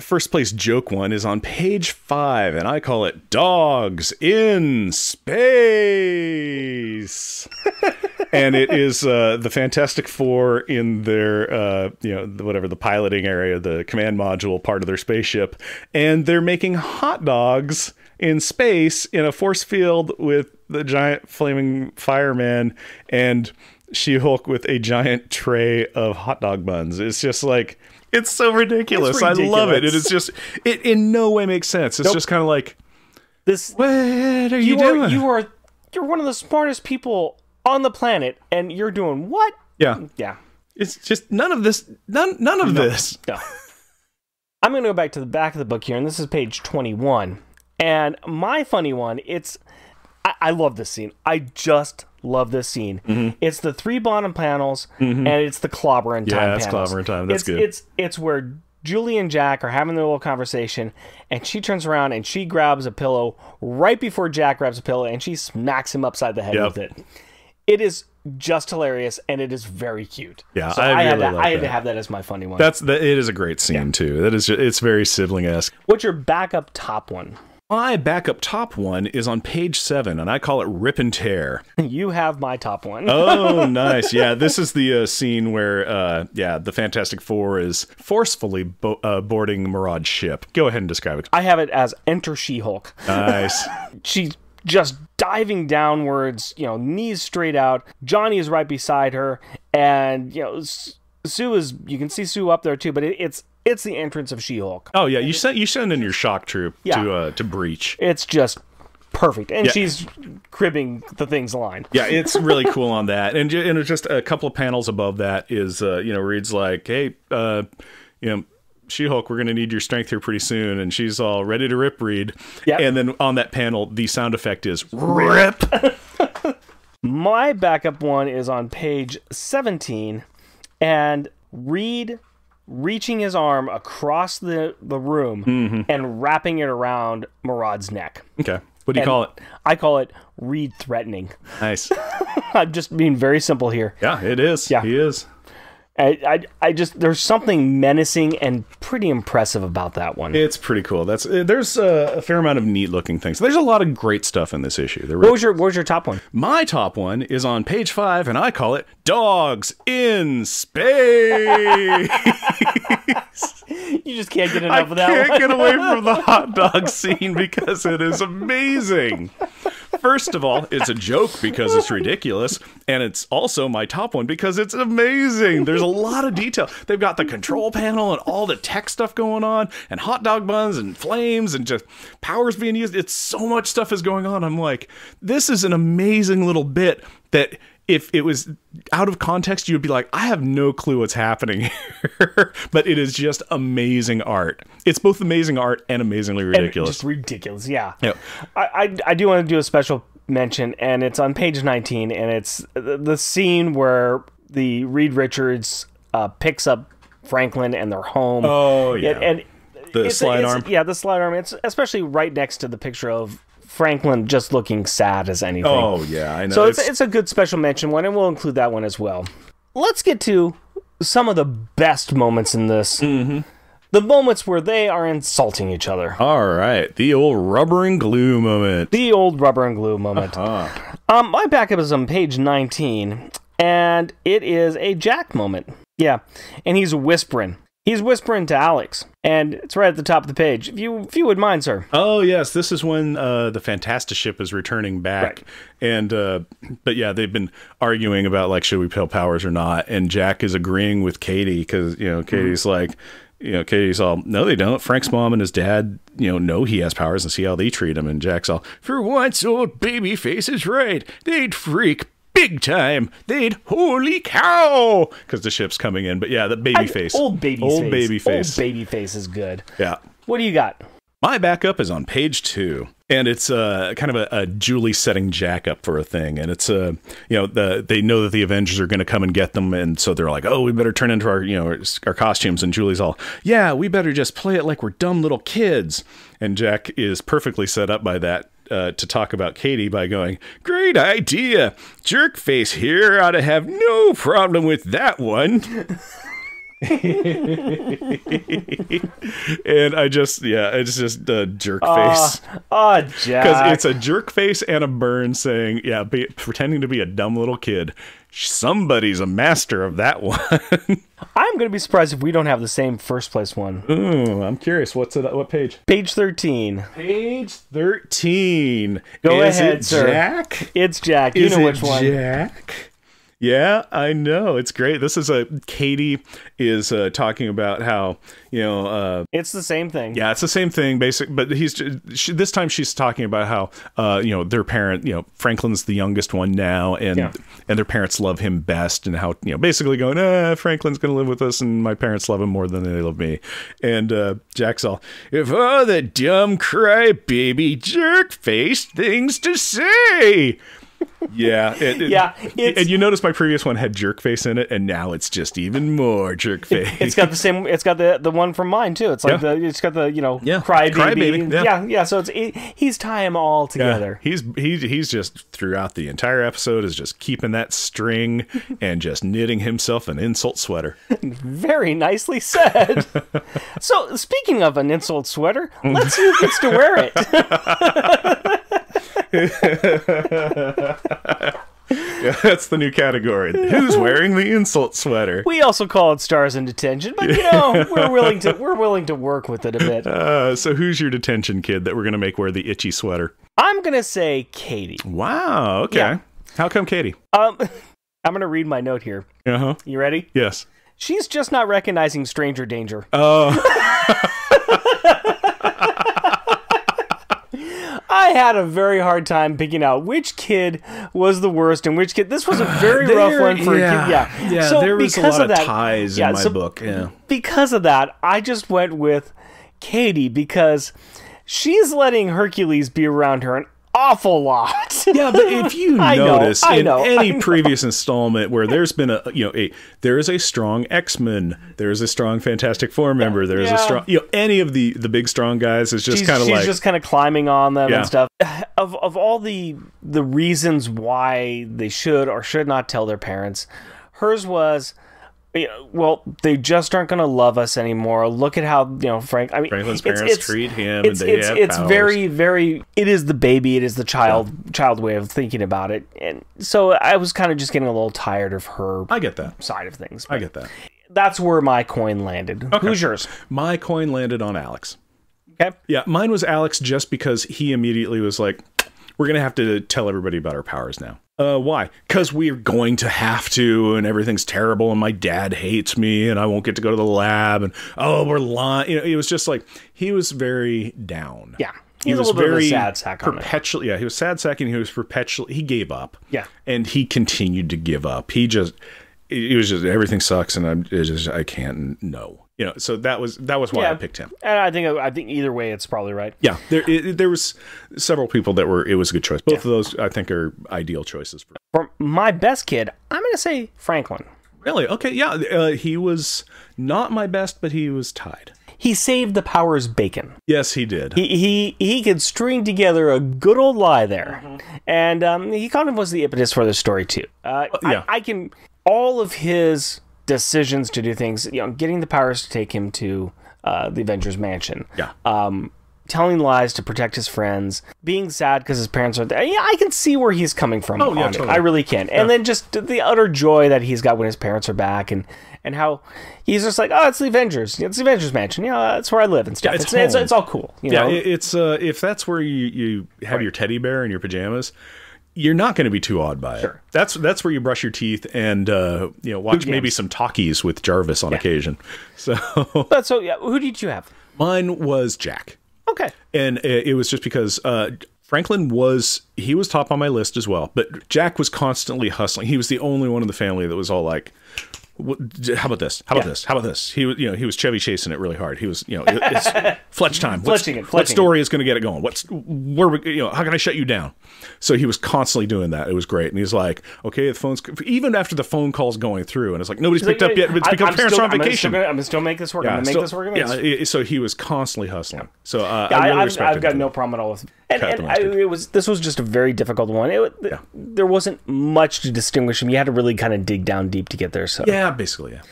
Speaker 2: first place joke one is on page five, and I call it Dogs in Space. and it is uh, the Fantastic Four in their, uh, you know, whatever the piloting area, the command module part of their spaceship, and they're making hot dogs in space in a force field with the giant flaming fireman and She-Hulk with a giant tray of hot dog buns. It's just like it's so ridiculous.
Speaker 3: It's
Speaker 2: I love it. It is just it in no way makes sense. It's
Speaker 3: Nope.
Speaker 2: just kind of like
Speaker 3: This
Speaker 2: what are you,
Speaker 3: you
Speaker 2: doing?
Speaker 3: are you are you're one of the smartest people on the planet, and you're doing what?
Speaker 2: yeah,
Speaker 3: Yeah.
Speaker 2: it's just none of this. None none of this.
Speaker 3: No. I'm going to go back to the back of the book here, and this is page 21. And my funny one, it's. I, I love this scene. I just love this scene.
Speaker 2: Mm-hmm.
Speaker 3: It's the three bottom panels, and it's the clobbering time.
Speaker 2: Yeah, it's
Speaker 3: panels.
Speaker 2: clobbering time. That's
Speaker 3: it's,
Speaker 2: good.
Speaker 3: It's it's where Julie and Jack are having their little conversation, and she turns around and she grabs a pillow right before Jack grabs a pillow, and she smacks him upside the head
Speaker 2: Yep.
Speaker 3: with it. It is just hilarious, and it is very cute.
Speaker 2: Yeah,
Speaker 3: so
Speaker 2: I
Speaker 3: I, had, to,
Speaker 2: like
Speaker 3: I had to have that as my funny one.
Speaker 2: That's that. It is a great scene too. That is. Just, it's very sibling esque.
Speaker 3: What's your backup top one?
Speaker 2: My backup top one is on page seven, and I call it "Rip and Tear."
Speaker 3: You have my top one.
Speaker 2: Oh, nice. Yeah, this is the uh, scene where, uh, yeah, the Fantastic Four is forcefully bo- uh, boarding Murad's ship. Go ahead and describe it.
Speaker 3: I have it as Enter She-Hulk.
Speaker 2: Nice.
Speaker 3: She's just diving downwards, you know, knees straight out. Johnny is right beside her, and you know, Sue is. You can see Sue up there too, but it, it's it's the entrance of She-Hulk.
Speaker 2: Oh yeah, you sent you send in your shock troop
Speaker 3: Yeah.
Speaker 2: to uh, to breach.
Speaker 3: It's just perfect, and
Speaker 2: Yeah.
Speaker 3: she's cribbing the thing's line.
Speaker 2: Yeah, it's really cool on that, and and just a couple of panels above that is uh, you know reads like, hey, uh, you know. She-Hulk, we're going to need your strength here pretty soon, and she's all ready to rip read.
Speaker 3: Yep.
Speaker 2: And then on that panel, the sound effect is rip.
Speaker 3: My backup one is on page 17, and Reed reaching his arm across the, the room
Speaker 2: Mm-hmm.
Speaker 3: and wrapping it around Murad's neck.
Speaker 2: Okay, what do you
Speaker 3: And
Speaker 2: call it?
Speaker 3: I call it Reed threatening.
Speaker 2: Nice.
Speaker 3: I'm just being very simple here.
Speaker 2: Yeah, it is.
Speaker 3: Yeah.
Speaker 2: he is.
Speaker 3: I, I, I just there's something menacing and pretty impressive about that one.
Speaker 2: It's pretty cool. That's uh, there's uh, a fair amount of neat looking things. There's a lot of great stuff in this issue. There
Speaker 3: what was your what was your top one?
Speaker 2: My top one is on page five, and I call it "Dogs in Space."
Speaker 3: You just can't get
Speaker 2: I
Speaker 3: enough of that I
Speaker 2: can't
Speaker 3: one.
Speaker 2: get away from the hot dog scene because it is amazing. First of all, it's a joke because it's ridiculous, and it's also my top one because it's amazing. There's a lot of detail. They've got the control panel and all the tech stuff going on, and hot dog buns and flames and just powers being used. It's so much stuff is going on. I'm like, this is an amazing little bit that if it was out of context, you'd be like, I have no clue what's happening here. but it is just amazing art. It's both amazing art and amazingly
Speaker 3: And
Speaker 2: ridiculous.
Speaker 3: Just ridiculous, yeah.
Speaker 2: Yeah.
Speaker 3: I, I, I do want to do a special mention, and it's on page 19, and it's the, the scene where the Reed Richards uh, picks up Franklin and their home.
Speaker 2: Oh, yeah.
Speaker 3: And, and
Speaker 2: The slide arm.
Speaker 3: Yeah, the slide arm. It's especially right next to the picture of Franklin just looking sad as anything.
Speaker 2: oh, yeah, I know.
Speaker 3: So it's, it's a good special mention one, and we'll include that one as well. Let's get to some of the best moments in this. Mm-hmm. The moments where they are insulting each other.
Speaker 2: all right. The old rubber and glue moment.
Speaker 3: The old rubber and glue moment. Um, my backup is on page 19, and it is a Jack moment. Yeah, and he's whispering. He's whispering to Alex, and it's right at the top of the page. If you if you would mind, sir.
Speaker 2: Oh yes, this is when uh, the Fantastic ship is returning back,
Speaker 3: Right.
Speaker 2: and uh, but yeah, they've been arguing about like should we pill powers or not, and Jack is agreeing with Katie because you know Katie's like, you know Katie's all no they don't. Frank's mom and his dad you know know he has powers and see how they treat him, and Jack's all for once old baby face is right, they'd freak. Big time! They'd holy cow! Because the ship's coming in, but yeah, the baby face,
Speaker 3: Old baby
Speaker 2: old
Speaker 3: face.
Speaker 2: baby face,
Speaker 3: Old baby face is good.
Speaker 2: yeah.
Speaker 3: What do you got?
Speaker 2: My backup is on page two, and it's uh, kind of a, a Julie setting Jack up for a thing, and it's uh, you know the they know that the Avengers are going to come and get them, and so they're like, oh, we better turn into our you know our, our costumes, and Julie's all, yeah, we better just play it like we're dumb little kids, and Jack is perfectly set up by that. Uh, to talk about Katie by going, Great idea. Jerkface here ought to have no problem with that one. and I just, yeah, it's just a jerk ah, face.
Speaker 3: Oh, Jack.
Speaker 2: Because it's a jerk face and a burn saying, yeah, be, pretending to be a dumb little kid. Somebody's a master of that one.
Speaker 3: I'm going to be surprised if we don't have the same first place one.
Speaker 2: Ooh, I'm curious. What's it? What page?
Speaker 3: Page 13.
Speaker 2: Page 13.
Speaker 3: Go
Speaker 2: Is
Speaker 3: ahead,
Speaker 2: it
Speaker 3: sir.
Speaker 2: Jack?
Speaker 3: It's Jack. You
Speaker 2: Is
Speaker 3: know which one.
Speaker 2: Jack? Yeah, I know. It's great. This is a Katie is uh, talking about how you know uh,
Speaker 3: It's the same thing.
Speaker 2: Yeah, it's the same thing, basic. But he's she, this time she's talking about how uh, you know their parent, you know Franklin's the youngest one now, and
Speaker 3: Yeah.
Speaker 2: and their parents love him best, and how you know basically going, ah, Franklin's gonna live with us, and my parents love him more than they love me. And uh, Jack's all, if all the dumb cry baby jerk face things to say. Yeah, it- it-
Speaker 3: Yeah, it's-
Speaker 2: and you notice my previous one had jerk face in it, and now it's just even more jerk face.
Speaker 3: It's got the same. It's got the the one from mine too. It's like
Speaker 2: Yeah.
Speaker 3: the. It's got the you know
Speaker 2: Yeah.
Speaker 3: crybaby.
Speaker 2: Crybaby, yeah.
Speaker 3: yeah, yeah. So it's it, he's tying them all
Speaker 2: Yeah,
Speaker 3: together.
Speaker 2: he's he, he's just throughout the entire episode is just keeping that string and just knitting himself an insult sweater.
Speaker 3: Very nicely said. so speaking of an insult sweater, let's see who gets to wear it.
Speaker 2: Yeah, that's the new category. Who's wearing the insult sweater?
Speaker 3: We also call it stars in detention, but you know we're willing to we're willing to work with it a bit.
Speaker 2: Uh, so who's your detention kid that we're gonna make wear the itchy sweater?
Speaker 3: I'm gonna say Katie.
Speaker 2: Wow. Okay.
Speaker 3: Yeah.
Speaker 2: How come Katie?
Speaker 3: Um, I'm gonna read my note here.
Speaker 2: Uh huh.
Speaker 3: You ready?
Speaker 2: Yes.
Speaker 3: She's just not recognizing stranger danger.
Speaker 2: Oh.
Speaker 3: had a very hard time picking out which kid was the worst and which kid. This was a very rough one for
Speaker 2: yeah.
Speaker 3: a kid. Yeah,
Speaker 2: Yeah,
Speaker 3: So
Speaker 2: there was a
Speaker 3: because
Speaker 2: lot
Speaker 3: of that,
Speaker 2: ties
Speaker 3: yeah,
Speaker 2: in my
Speaker 3: so
Speaker 2: book. Yeah.
Speaker 3: Because of that, I just went with Katie because she's letting Hercules be around her an awful lot.
Speaker 2: Yeah, but if you
Speaker 3: know,
Speaker 2: notice
Speaker 3: I
Speaker 2: in
Speaker 3: know,
Speaker 2: any previous installment where there's been a you know a there is a strong X Men, there is a strong Fantastic Four member, there is
Speaker 3: Yeah.
Speaker 2: a strong you know any of the the big strong guys is just kind of like
Speaker 3: just kind of climbing on them
Speaker 2: Yeah.
Speaker 3: and stuff. Of of all the the reasons why they should or should not tell their parents, hers was. You know, Well, they just aren't going to love us anymore. Look at how you know Frank. I mean,
Speaker 2: Franklin's parents
Speaker 3: it's-
Speaker 2: treat him, and
Speaker 3: It's it's it's very very. It is the baby. It is the child child way of thinking about it, and so I was kind of just getting a little tired of her
Speaker 2: I get that.
Speaker 3: side of things.
Speaker 2: I get that.
Speaker 3: That's where my coin landed. Who's yours?
Speaker 2: My coin landed on Alex.
Speaker 3: Okay.
Speaker 2: Yeah, mine was Alex just because he immediately was like, "We're gonna have to tell everybody about our powers now." Uh, why? Because we're going to have to, and everything's terrible, and my dad hates me, and I won't get to go to the lab, and oh, we're lying. You know, it was just like he was very down.
Speaker 3: Yeah.
Speaker 2: He
Speaker 3: He's a
Speaker 2: was
Speaker 3: little bit of a
Speaker 2: very
Speaker 3: sad sack
Speaker 2: perpetually. Yeah, he was sad sacking. He was perpetually. He gave up.
Speaker 3: Yeah.
Speaker 2: and he continued to give up. He just, it was just everything sucks, and I'm just I can't no. You know, so that was that was why I picked him.
Speaker 3: And I think I think either way, it's probably right.
Speaker 2: Yeah, there it, there was several people that were. It was a good choice. Both of those, I think, are ideal choices. For
Speaker 3: For my best kid, I'm going to say Franklin.
Speaker 2: really, okay, yeah, uh, he was not my best, but he was tied.
Speaker 3: He saved the powers bacon.
Speaker 2: Yes, he did.
Speaker 3: He he he could string together a good old lie there, and um, he kind of was the impetus for the story too. Uh,
Speaker 2: yeah.
Speaker 3: I, I can all of his decisions to do things. You know, getting the powers to take him to uh, the Avengers Mansion.
Speaker 2: Yeah.
Speaker 3: Um, telling lies to protect his friends, being sad because his parents are there. Yeah, I can see where he's coming from.
Speaker 2: Oh, yeah, totally.
Speaker 3: I really can. And then just the utter joy that he's got when his parents are back, and and how he's just like, oh, it's the Avengers. It's the Avengers Mansion. You know, that's where I live and stuff.
Speaker 2: it's
Speaker 3: it's, it's, it's all cool. You
Speaker 2: yeah,
Speaker 3: know?
Speaker 2: it's uh, if that's where you you have your teddy bear in your pajamas. You're not going to be too awed by it. That's that's where you brush your teeth and uh, you know watch maybe some talkies with Jarvis on occasion. So
Speaker 3: But so yeah, who did you have?
Speaker 2: mine was Jack.
Speaker 3: Okay.
Speaker 2: and it, it was just because uh, Franklin was he was top on my list as well, but Jack was constantly hustling. He was the only one in the family that was all like. How about this? How about
Speaker 3: Yeah.
Speaker 2: this? How about this? He was, you know, he was Chevy chasing it really hard. He was, you know, it's Fletch time. What's-
Speaker 3: Fletching it,
Speaker 2: What story is going to get it going? What's where? We, you know, how can I shut you down? So he was constantly doing that. It was great, and he's like, okay, the phone's even after the phone call's going through, and it's like nobody's picked up yet. It's
Speaker 3: I-
Speaker 2: because
Speaker 3: I'm
Speaker 2: parents
Speaker 3: still-
Speaker 2: are on
Speaker 3: I'm
Speaker 2: vacation.
Speaker 3: gonna- I'm gonna still make this work. I'm gonna make
Speaker 2: so,
Speaker 3: this work.
Speaker 2: yeah, so he was constantly hustling. So uh,
Speaker 3: Yeah,
Speaker 2: I
Speaker 3: I,
Speaker 2: really
Speaker 3: I've, I've got no problem at all with. And, and I, it was this was just a very difficult one. It, There wasn't much to distinguish him. You had to really kind of dig down deep to get there. So
Speaker 2: Yeah, basically, yeah.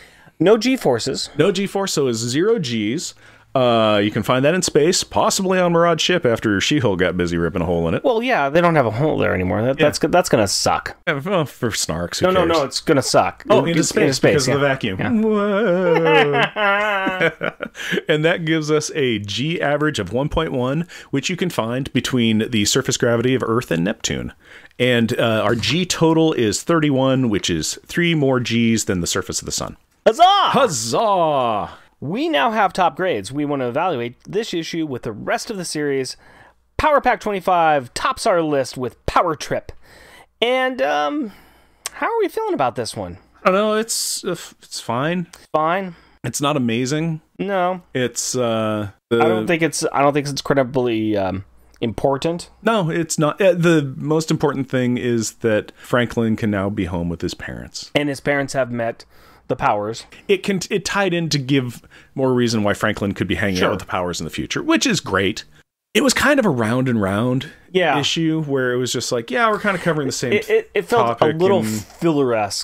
Speaker 3: no G forces.
Speaker 2: No G-force, so it's zero Gs. Uh, you can find that in space, possibly on Murad's ship after She-Hulk got busy ripping a hole in it.
Speaker 3: Well, yeah, they don't have a hole there anymore. That, That's that's gonna suck.
Speaker 2: Uh, well, for snarks,
Speaker 3: No, no,
Speaker 2: cares?
Speaker 3: no, it's gonna suck.
Speaker 2: Oh, into
Speaker 3: it's
Speaker 2: space, because
Speaker 3: yeah.
Speaker 2: of the vacuum. And that gives us a G average of 1.1, which you can find between the surface gravity of Earth and Neptune. And uh, our G total is 31, which is three more Gs than the surface of the sun.
Speaker 3: Huzzah!
Speaker 2: Huzzah!
Speaker 3: We now have top grades. We want to evaluate this issue with the rest of the series. Power Pack 25 tops our list with Power Trip. And um how are we feeling about this one?
Speaker 2: I don't know. It's uh, it's fine.
Speaker 3: Fine?
Speaker 2: It's not amazing.
Speaker 3: No.
Speaker 2: It's uh, the,
Speaker 3: I don't think it's I don't think it's credibly um important.
Speaker 2: No, it's not. The most important thing is that Franklin can now be home with his parents.
Speaker 3: And his parents have met the powers.
Speaker 2: It can it tied in to give more reason why Franklin could be hanging
Speaker 3: Sure.
Speaker 2: out with the powers in the future, which is great. It was kind of a round and round
Speaker 3: Yeah.
Speaker 2: issue where it was just like, yeah, we're kind of covering the same.
Speaker 3: It, it, it felt a little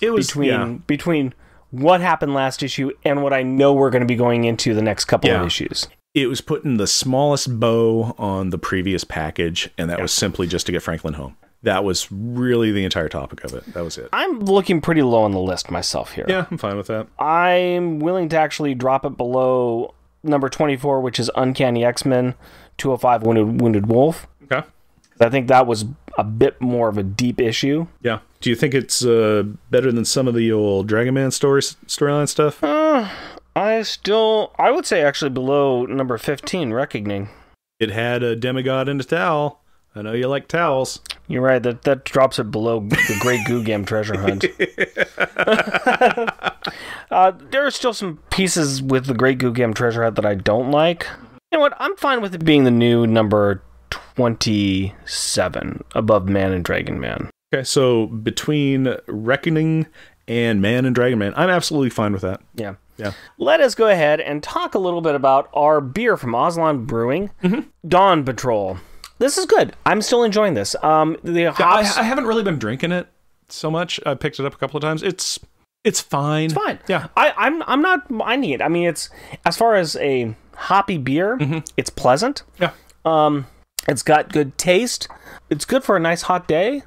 Speaker 2: It was-
Speaker 3: between
Speaker 2: yeah.
Speaker 3: between what happened last issue and what I know we're going to be going into the next couple
Speaker 2: Yeah.
Speaker 3: of issues.
Speaker 2: it was putting the smallest bow on the previous package, and that was simply just to get Franklin home. That was really the entire topic of it. That was it.
Speaker 3: I'm looking pretty low on the list myself here.
Speaker 2: Yeah, I'm fine with that.
Speaker 3: I'm willing to actually drop it below number 24, which is Uncanny X-Men 205 Wounded, Wounded Wolf.
Speaker 2: Okay.
Speaker 3: I think that was a bit more of a deep issue.
Speaker 2: Yeah. Do you think it's uh, better than some of the old Dragon Man stories storyline stuff?
Speaker 3: I still, I would say actually below number 15, Reckoning.
Speaker 2: It had a demigod and a towel. I know you like towels.
Speaker 3: You're right. That that drops it below the Great Goo Gam Treasure Hunt. uh, there are still some pieces with the Great Goo Gam Treasure Hunt that I don't like. You know what? I'm fine with it being the new number twenty-seven above Man and Dragon Man.
Speaker 2: Okay, so between Reckoning and Man and Dragon Man, I'm absolutely fine with that.
Speaker 3: Yeah.
Speaker 2: Yeah.
Speaker 3: Let us go ahead and talk a little bit about our beer from Aslan Brewing, Dawn Patrol. This is good. I'm still enjoying this. Um, the
Speaker 2: I,
Speaker 3: hops.
Speaker 2: I haven't really been drinking it so much. I picked it up a couple of times. It's it's fine.
Speaker 3: It's fine.
Speaker 2: Yeah.
Speaker 3: I, I'm I'm not minding it. I mean, it's as far as a hoppy beer, it's pleasant.
Speaker 2: Yeah.
Speaker 3: Um, it's got good taste. It's good for a nice hot day.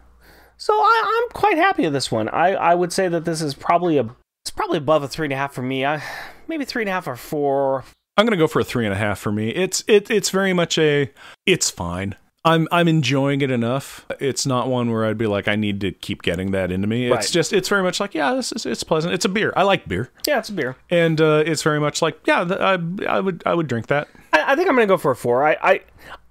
Speaker 3: So I, I'm quite happy with this one. I, I would say that this is probably a it's probably above a three and a half for me. I maybe three and a half or four.
Speaker 2: I'm gonna go for a three and a half for me. It's it it's very much a it's fine. I'm I'm enjoying it enough. It's not one where I'd be like I need to keep getting that into me.
Speaker 3: Right.
Speaker 2: It's just it's very much like yeah this is it's pleasant. It's a beer. I like beer,
Speaker 3: Yeah, it's a beer.
Speaker 2: and uh, it's very much like yeah I I would I would drink that.
Speaker 3: I, I think I'm gonna go for a four. I, I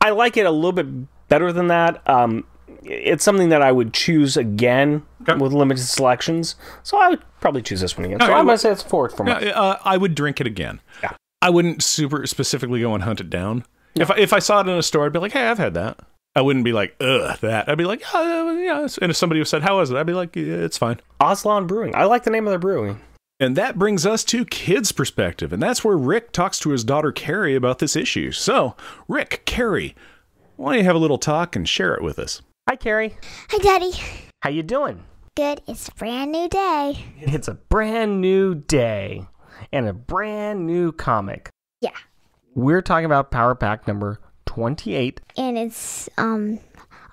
Speaker 3: I like it a little bit better than that. Um, it's something that I would choose again
Speaker 2: Okay.
Speaker 3: with limited selections. So I would probably choose this one again. So I'm gonna say it's a four for me.
Speaker 2: Uh, I would drink it again.
Speaker 3: Yeah.
Speaker 2: I wouldn't super specifically go and hunt it down. If I, if I saw it in a store, I'd be like, hey, I've had that. I wouldn't be like, ugh, that. I'd be like, oh, yeah. And if somebody said, how was it? I'd be like, yeah, it's fine.
Speaker 3: Aslan Brewing. I like the name of their brewing.
Speaker 2: And that brings us to kids' perspective. And that's where Rick talks to his daughter Carrie about this issue. So, Rick, Carrie, why don't you have a little talk and share it with us?
Speaker 3: Hi, Carrie.
Speaker 1: Hi, Daddy.
Speaker 3: How you doing?
Speaker 1: Good. It's a brand new day.
Speaker 3: It's a brand new day and a brand new comic.
Speaker 1: Yeah.
Speaker 3: We're talking about Power Pack number 28.
Speaker 1: And it's um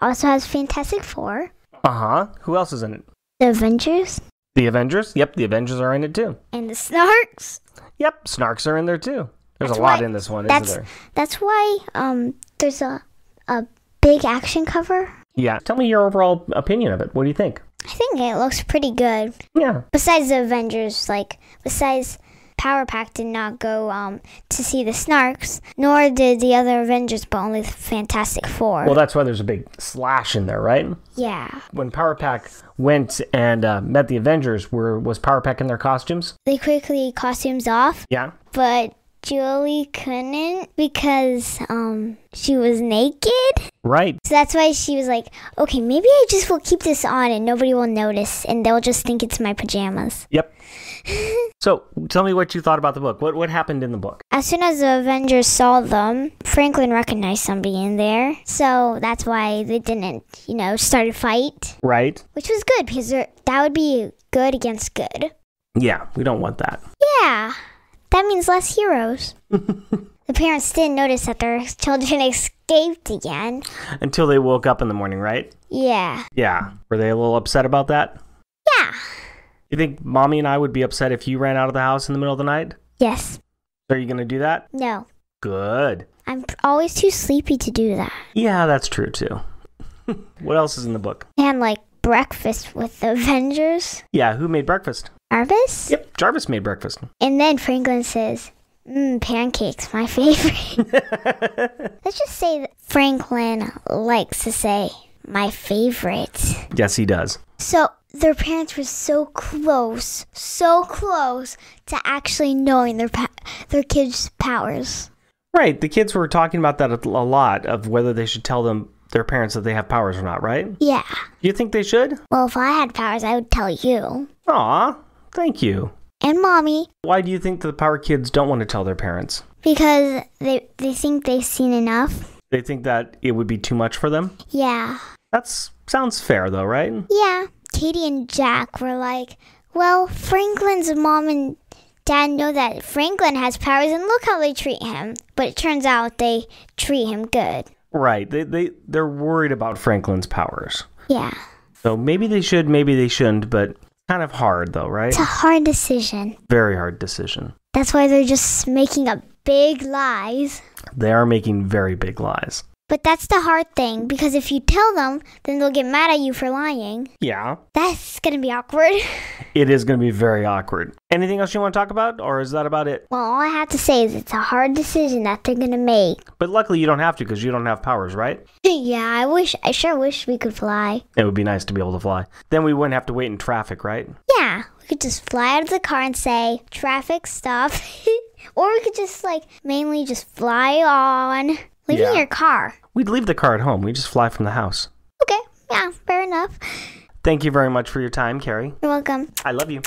Speaker 1: also has Fantastic Four,
Speaker 3: Uh huh. Who else is in it?
Speaker 1: the Avengers,
Speaker 3: The Avengers? Yep, the Avengers are in it too.
Speaker 1: and the Snarks.
Speaker 3: Yep, Snarks are in there too. There's
Speaker 1: That's
Speaker 3: a lot
Speaker 1: why-
Speaker 3: in this one, isn't
Speaker 1: That's
Speaker 3: there?
Speaker 1: that's why um there's a a big action cover.
Speaker 3: Yeah. Tell me your overall opinion of it. What do you think?
Speaker 1: I think it looks pretty good.
Speaker 3: Yeah.
Speaker 1: Besides the Avengers, like besides Power Pack did not go um to see the Snarks, nor did the other Avengers, but only the Fantastic Four.
Speaker 3: Well, that's why there's a big slash in there, right?
Speaker 1: yeah,
Speaker 3: When Power Pack went and uh, met the Avengers, were was Power Pack in their costumes?
Speaker 1: they quickly costumes off,
Speaker 3: Yeah.
Speaker 1: but Julie couldn't because um she was naked.
Speaker 3: Right.
Speaker 1: So that's why she was like, okay, maybe I just will keep this on and nobody will notice and they'll just think it's my pajamas.
Speaker 3: Yep. so, tell me what you thought about the book. What what happened in the book?
Speaker 1: As soon as the Avengers saw them, Franklin recognized somebody in there. So that's why they didn't, you know, start a fight,
Speaker 3: Right.
Speaker 1: which was good because that would be good against good.
Speaker 3: Yeah, we don't want that.
Speaker 1: Yeah, that means less heroes. the parents didn't notice that their children escaped again.
Speaker 3: Until they woke up in the morning, right?
Speaker 1: Yeah.
Speaker 3: Yeah. Were they a little upset about that?
Speaker 1: Yeah.
Speaker 3: You think mommy and I would be upset if you ran out of the house in the middle of the night?
Speaker 1: Yes.
Speaker 3: Are you going to do that?
Speaker 1: No.
Speaker 3: Good.
Speaker 1: I'm always too sleepy to do that.
Speaker 3: Yeah, that's true too. what else is in the book?
Speaker 1: And like breakfast with the Avengers.
Speaker 3: Yeah, who made breakfast?
Speaker 1: Jarvis?
Speaker 3: Yep, Jarvis made breakfast.
Speaker 1: And then Franklin says, Mmm, pancakes, my favorite. Let's just say that Franklin likes to say, my favorite.
Speaker 3: Yes, he does.
Speaker 1: So their parents were so close, so close to actually knowing their pa- their kids' powers.
Speaker 3: Right. The kids were talking about that a a lot of whether they should tell them their parents that they have powers or not, right?
Speaker 1: Yeah.
Speaker 3: You think they should?
Speaker 1: Well, if I had powers, I would tell you.
Speaker 3: Aw, thank you.
Speaker 1: And mommy.
Speaker 3: Why do you think the power kids don't want to tell their parents?
Speaker 1: Because they, they think they've seen enough.
Speaker 3: They think that it would be too much for them?
Speaker 1: Yeah.
Speaker 3: That's sounds fair though, right?
Speaker 1: Yeah. Katie and Jack were like, well, Franklin's mom and dad know that Franklin has powers and look how they treat him. But it turns out they treat him good.
Speaker 3: Right. They they they're worried about Franklin's powers.
Speaker 1: Yeah.
Speaker 3: So maybe they should, maybe they shouldn't, but kind of hard though, right?
Speaker 1: It's a hard decision.
Speaker 3: Very hard decision.
Speaker 1: That's why they're just making up big lies.
Speaker 3: They are making very big lies.
Speaker 1: But that's the hard thing because if you tell them, then they'll get mad at you for lying.
Speaker 3: Yeah.
Speaker 1: That's gonna be awkward.
Speaker 3: It is going to be very awkward. Anything else you want to talk about, or is that about it?
Speaker 1: well, all I have to say is it's a hard decision that they're gonna make.
Speaker 3: But luckily, you don't have to because you don't have powers, right?
Speaker 1: yeah, I wish, I sure wish we could fly.
Speaker 3: It would be nice to be able to fly. Then we wouldn't have to wait in traffic, right?
Speaker 1: Yeah, we could just fly out of the car and say, traffic stop. or we could just, like, mainly just fly on, leaving
Speaker 3: Yeah.
Speaker 1: your car.
Speaker 3: We'd leave the car at home. We just fly from the house.
Speaker 1: Okay, yeah, fair enough.
Speaker 3: Thank you very much for your time, Carrie.
Speaker 1: You're welcome.
Speaker 3: I love you.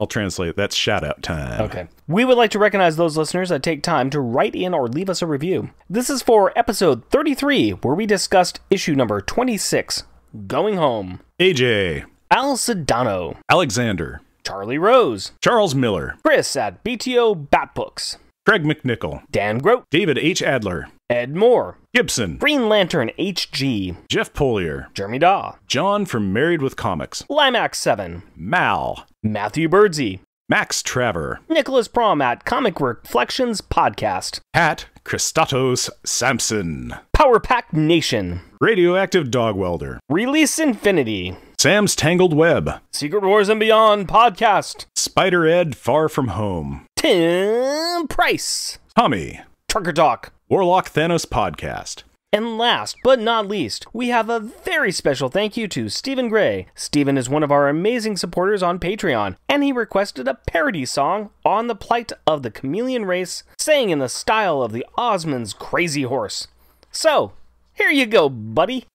Speaker 2: I'll translate. That's shout out time.
Speaker 3: Okay. We would like to recognize those listeners that take time to write in or leave us a review. This is for episode 33, where we discussed issue number 26, Going Home.
Speaker 2: AJ,
Speaker 3: Al Sedano,
Speaker 2: Alexander,
Speaker 3: Charlie Rose,
Speaker 2: Charles Miller,
Speaker 3: Chris at BTO Batbooks,
Speaker 2: Craig McNichol,
Speaker 3: Dan Grote,
Speaker 2: David H. Adler,
Speaker 3: Ed Moore,
Speaker 2: Gibson,
Speaker 3: Green Lantern HG,
Speaker 2: Jeff Polier,
Speaker 3: Jeremy Daw,
Speaker 2: John from Married with Comics,
Speaker 3: Limax7,
Speaker 2: Mal,
Speaker 3: Matthew Birdsey,
Speaker 2: Max Traver,
Speaker 3: Nicholas Prom at Comic Reflections Podcast,
Speaker 2: Pat Christatos Sampson,
Speaker 3: Power Pack Nation,
Speaker 2: Radioactive Dog Welder,
Speaker 3: Release Infinity,
Speaker 2: Sam's Tangled Web,
Speaker 3: Secret Wars and Beyond Podcast,
Speaker 2: Spider Ed Far From Home,
Speaker 3: Tim Price,
Speaker 2: Tommy,
Speaker 3: Trucker Talk.
Speaker 2: Warlock Thanos Podcast,
Speaker 3: And last but not least, we have a very special thank you to Stephen Gray. Stephen is one of our amazing supporters on Patreon, and he requested a parody song on the plight of the Kymellian race, sang in the style of the Osmond's Crazy Horse. So, here you go, buddy.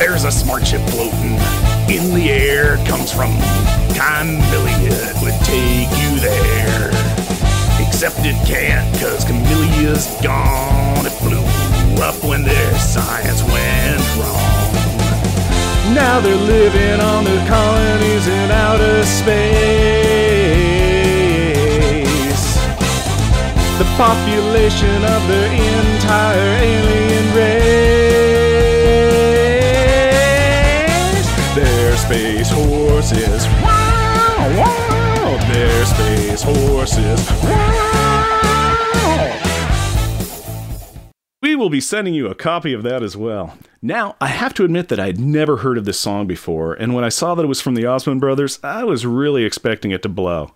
Speaker 4: There's a smart ship floating in the air. Comes from Kymellia. Would take you there. Except it can't, cause Kymellia's gone. It blew up when their science went wrong.
Speaker 2: Now they're living on their colonies in outer space. The population of their entire alien race. Their space horses. Wow. Their space horses. Wow. We will be sending you a copy of that as well. Now, I have to admit that I had never heard of this song before, and when I saw that it was from the Osmond Brothers, I was really expecting it to blow.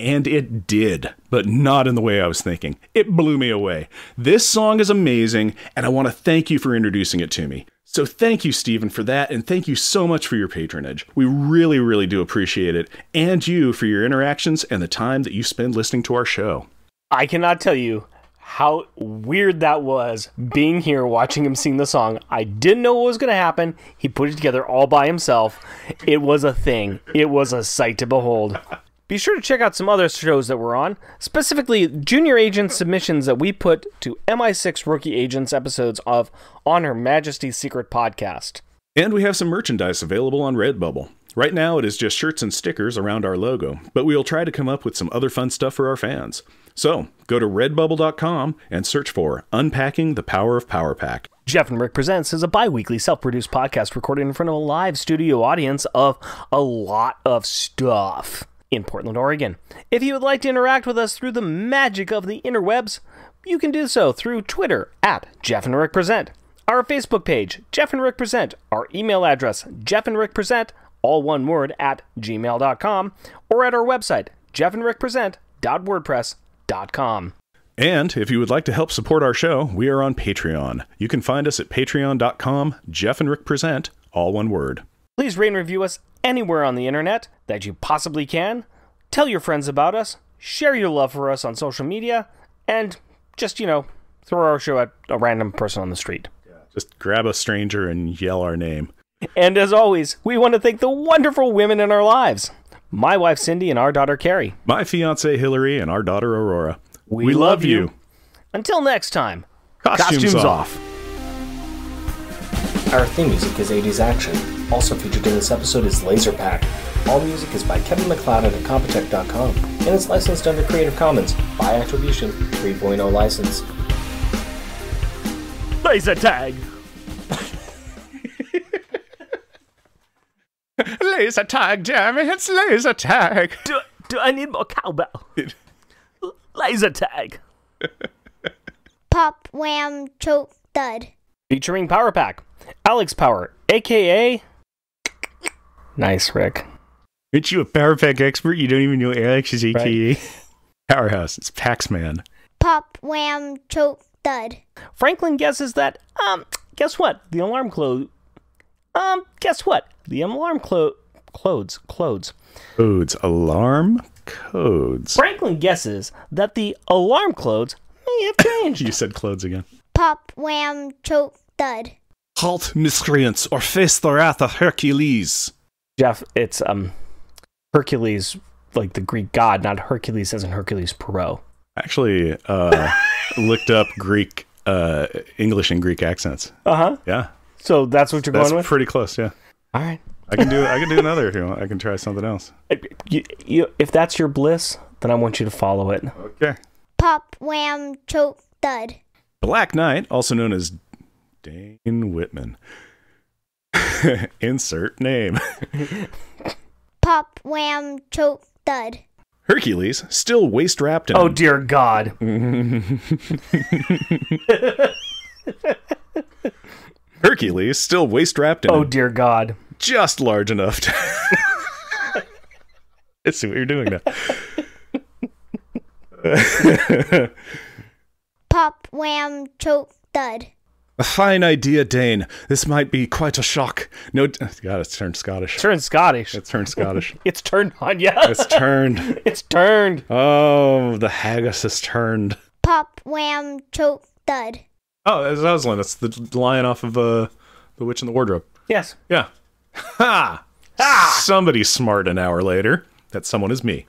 Speaker 2: And it did, but not in the way I was thinking. It blew me away. This song is amazing, and I want to thank you for introducing it to me. So thank you, Stephen, for that, and thank you so much for your patronage. We really, really do appreciate it, and you for your interactions and the time that you spend listening to our show.
Speaker 3: I cannot tell you how weird that was being here watching him sing the song. I didn't know what was going to happen. He put it together all by himself. It was a thing, it was a sight to behold. Be sure to check out some other shows that we're on, specifically junior agent submissions that we put to MI6 Rookie Agents episodes of On Her Majesty's Secret Podcast.
Speaker 2: And we have some merchandise available on Redbubble. Right now, it is just shirts and stickers around our logo, but we will try to come up with some other fun stuff for our fans. So, go to redbubble.com and search for Unpacking the Power of Power Pack.
Speaker 3: Jeff and Rick Presents is a bi weekly self produced podcast recorded in front of a live studio audience of a lot of stuff in Portland, Oregon. If you would like to interact with us through the magic of the interwebs, you can do so through Twitter at Jeff and Rick Present, our Facebook page, Jeff and Rick Present, our email address, Jeff and Rick Present, all one word, at gmail.com, or at our website, jeffandrickpresent.wordpress.com.
Speaker 2: And if you would like to help support our show, we are on Patreon. You can find us at patreon.com, Jeff and Rick Present, all one word.
Speaker 3: Please rate and review us anywhere on the internet that you possibly can. Tell your friends about us, share your love for us on social media, and just, you know, throw our show at a random person on the street.
Speaker 2: Just grab a stranger and yell our name.
Speaker 3: And as always, we want to thank the wonderful women in our lives my wife Cindy and our daughter Carrie.
Speaker 2: My fiance Hillary and our daughter Aurora.
Speaker 3: We love you. Until next time,
Speaker 2: Costumes, off.
Speaker 3: Our theme music is 80s Action. Also featured in this episode is Laser Pack. All music is by Kevin MacLeod at Incompetech.com and is licensed under Creative Commons by Attribution 3.0 license.
Speaker 4: Laser tag. laser tag, Jeremy. It's laser tag.
Speaker 3: Do, do I need more cowbell? Laser tag.
Speaker 1: Pop, wham, choke, thud.
Speaker 3: Featuring Power Pack. Alex Power, aka. Nice, Rick.
Speaker 2: Aren't you a Power Pack expert? You don't even know Alex is AKA? Powerhouse. It's Paxman.
Speaker 1: Pop, wham, choke, thud.
Speaker 3: Franklin guesses that, um, guess what? The alarm clo Um, guess what? The alarm clo- clothes, clothes.
Speaker 2: Codes. Alarm codes.
Speaker 3: Franklin guesses that the alarm clothes may have changed.
Speaker 2: You said clothes again.
Speaker 1: Pop, wham, choke, thud.
Speaker 2: Halt, miscreants, or face the wrath of Hercules.
Speaker 3: Jeff, it's, um, Hercules, like the Greek god, not Hercules as in Hercules Poirot.
Speaker 2: Actually, uh, looked up Greek, uh, English and Greek accents.
Speaker 3: Uh huh.
Speaker 2: Yeah,
Speaker 3: So that's what you're
Speaker 2: that's
Speaker 3: going with?
Speaker 2: pretty close. Yeah,
Speaker 3: All right.
Speaker 2: I can do. I can do another if you want. I can try something else.
Speaker 3: You, you, if that's your bliss, then I want you to follow it.
Speaker 2: Okay.
Speaker 1: Pop, wham, choke, thud.
Speaker 2: Black Knight, also known as Dane Whitman. Insert name.
Speaker 1: Pop, wham, choke, thud.
Speaker 2: Hercules, still waist wrapped in.
Speaker 3: Oh dear God.
Speaker 2: Hercules, still waist wrapped in.
Speaker 3: Oh dear God.
Speaker 2: just large enough to. I see what you're doing now.
Speaker 1: Pop, wham, choke, thud.
Speaker 2: A fine idea, Dane. This might be quite a shock. No, God, it's turned Scottish.
Speaker 3: Turn Scottish.
Speaker 2: It's turned Scottish.
Speaker 3: It's turned on you.
Speaker 2: It's turned.
Speaker 3: It's turned.
Speaker 2: Oh, the haggis is turned.
Speaker 1: Pop, wham, choke, thud.
Speaker 2: Oh, that's Aslan. That's the lion off of uh, The Witch in the Wardrobe.
Speaker 3: Yes.
Speaker 2: Yeah. Ha! Somebody smart an hour later. That someone is me.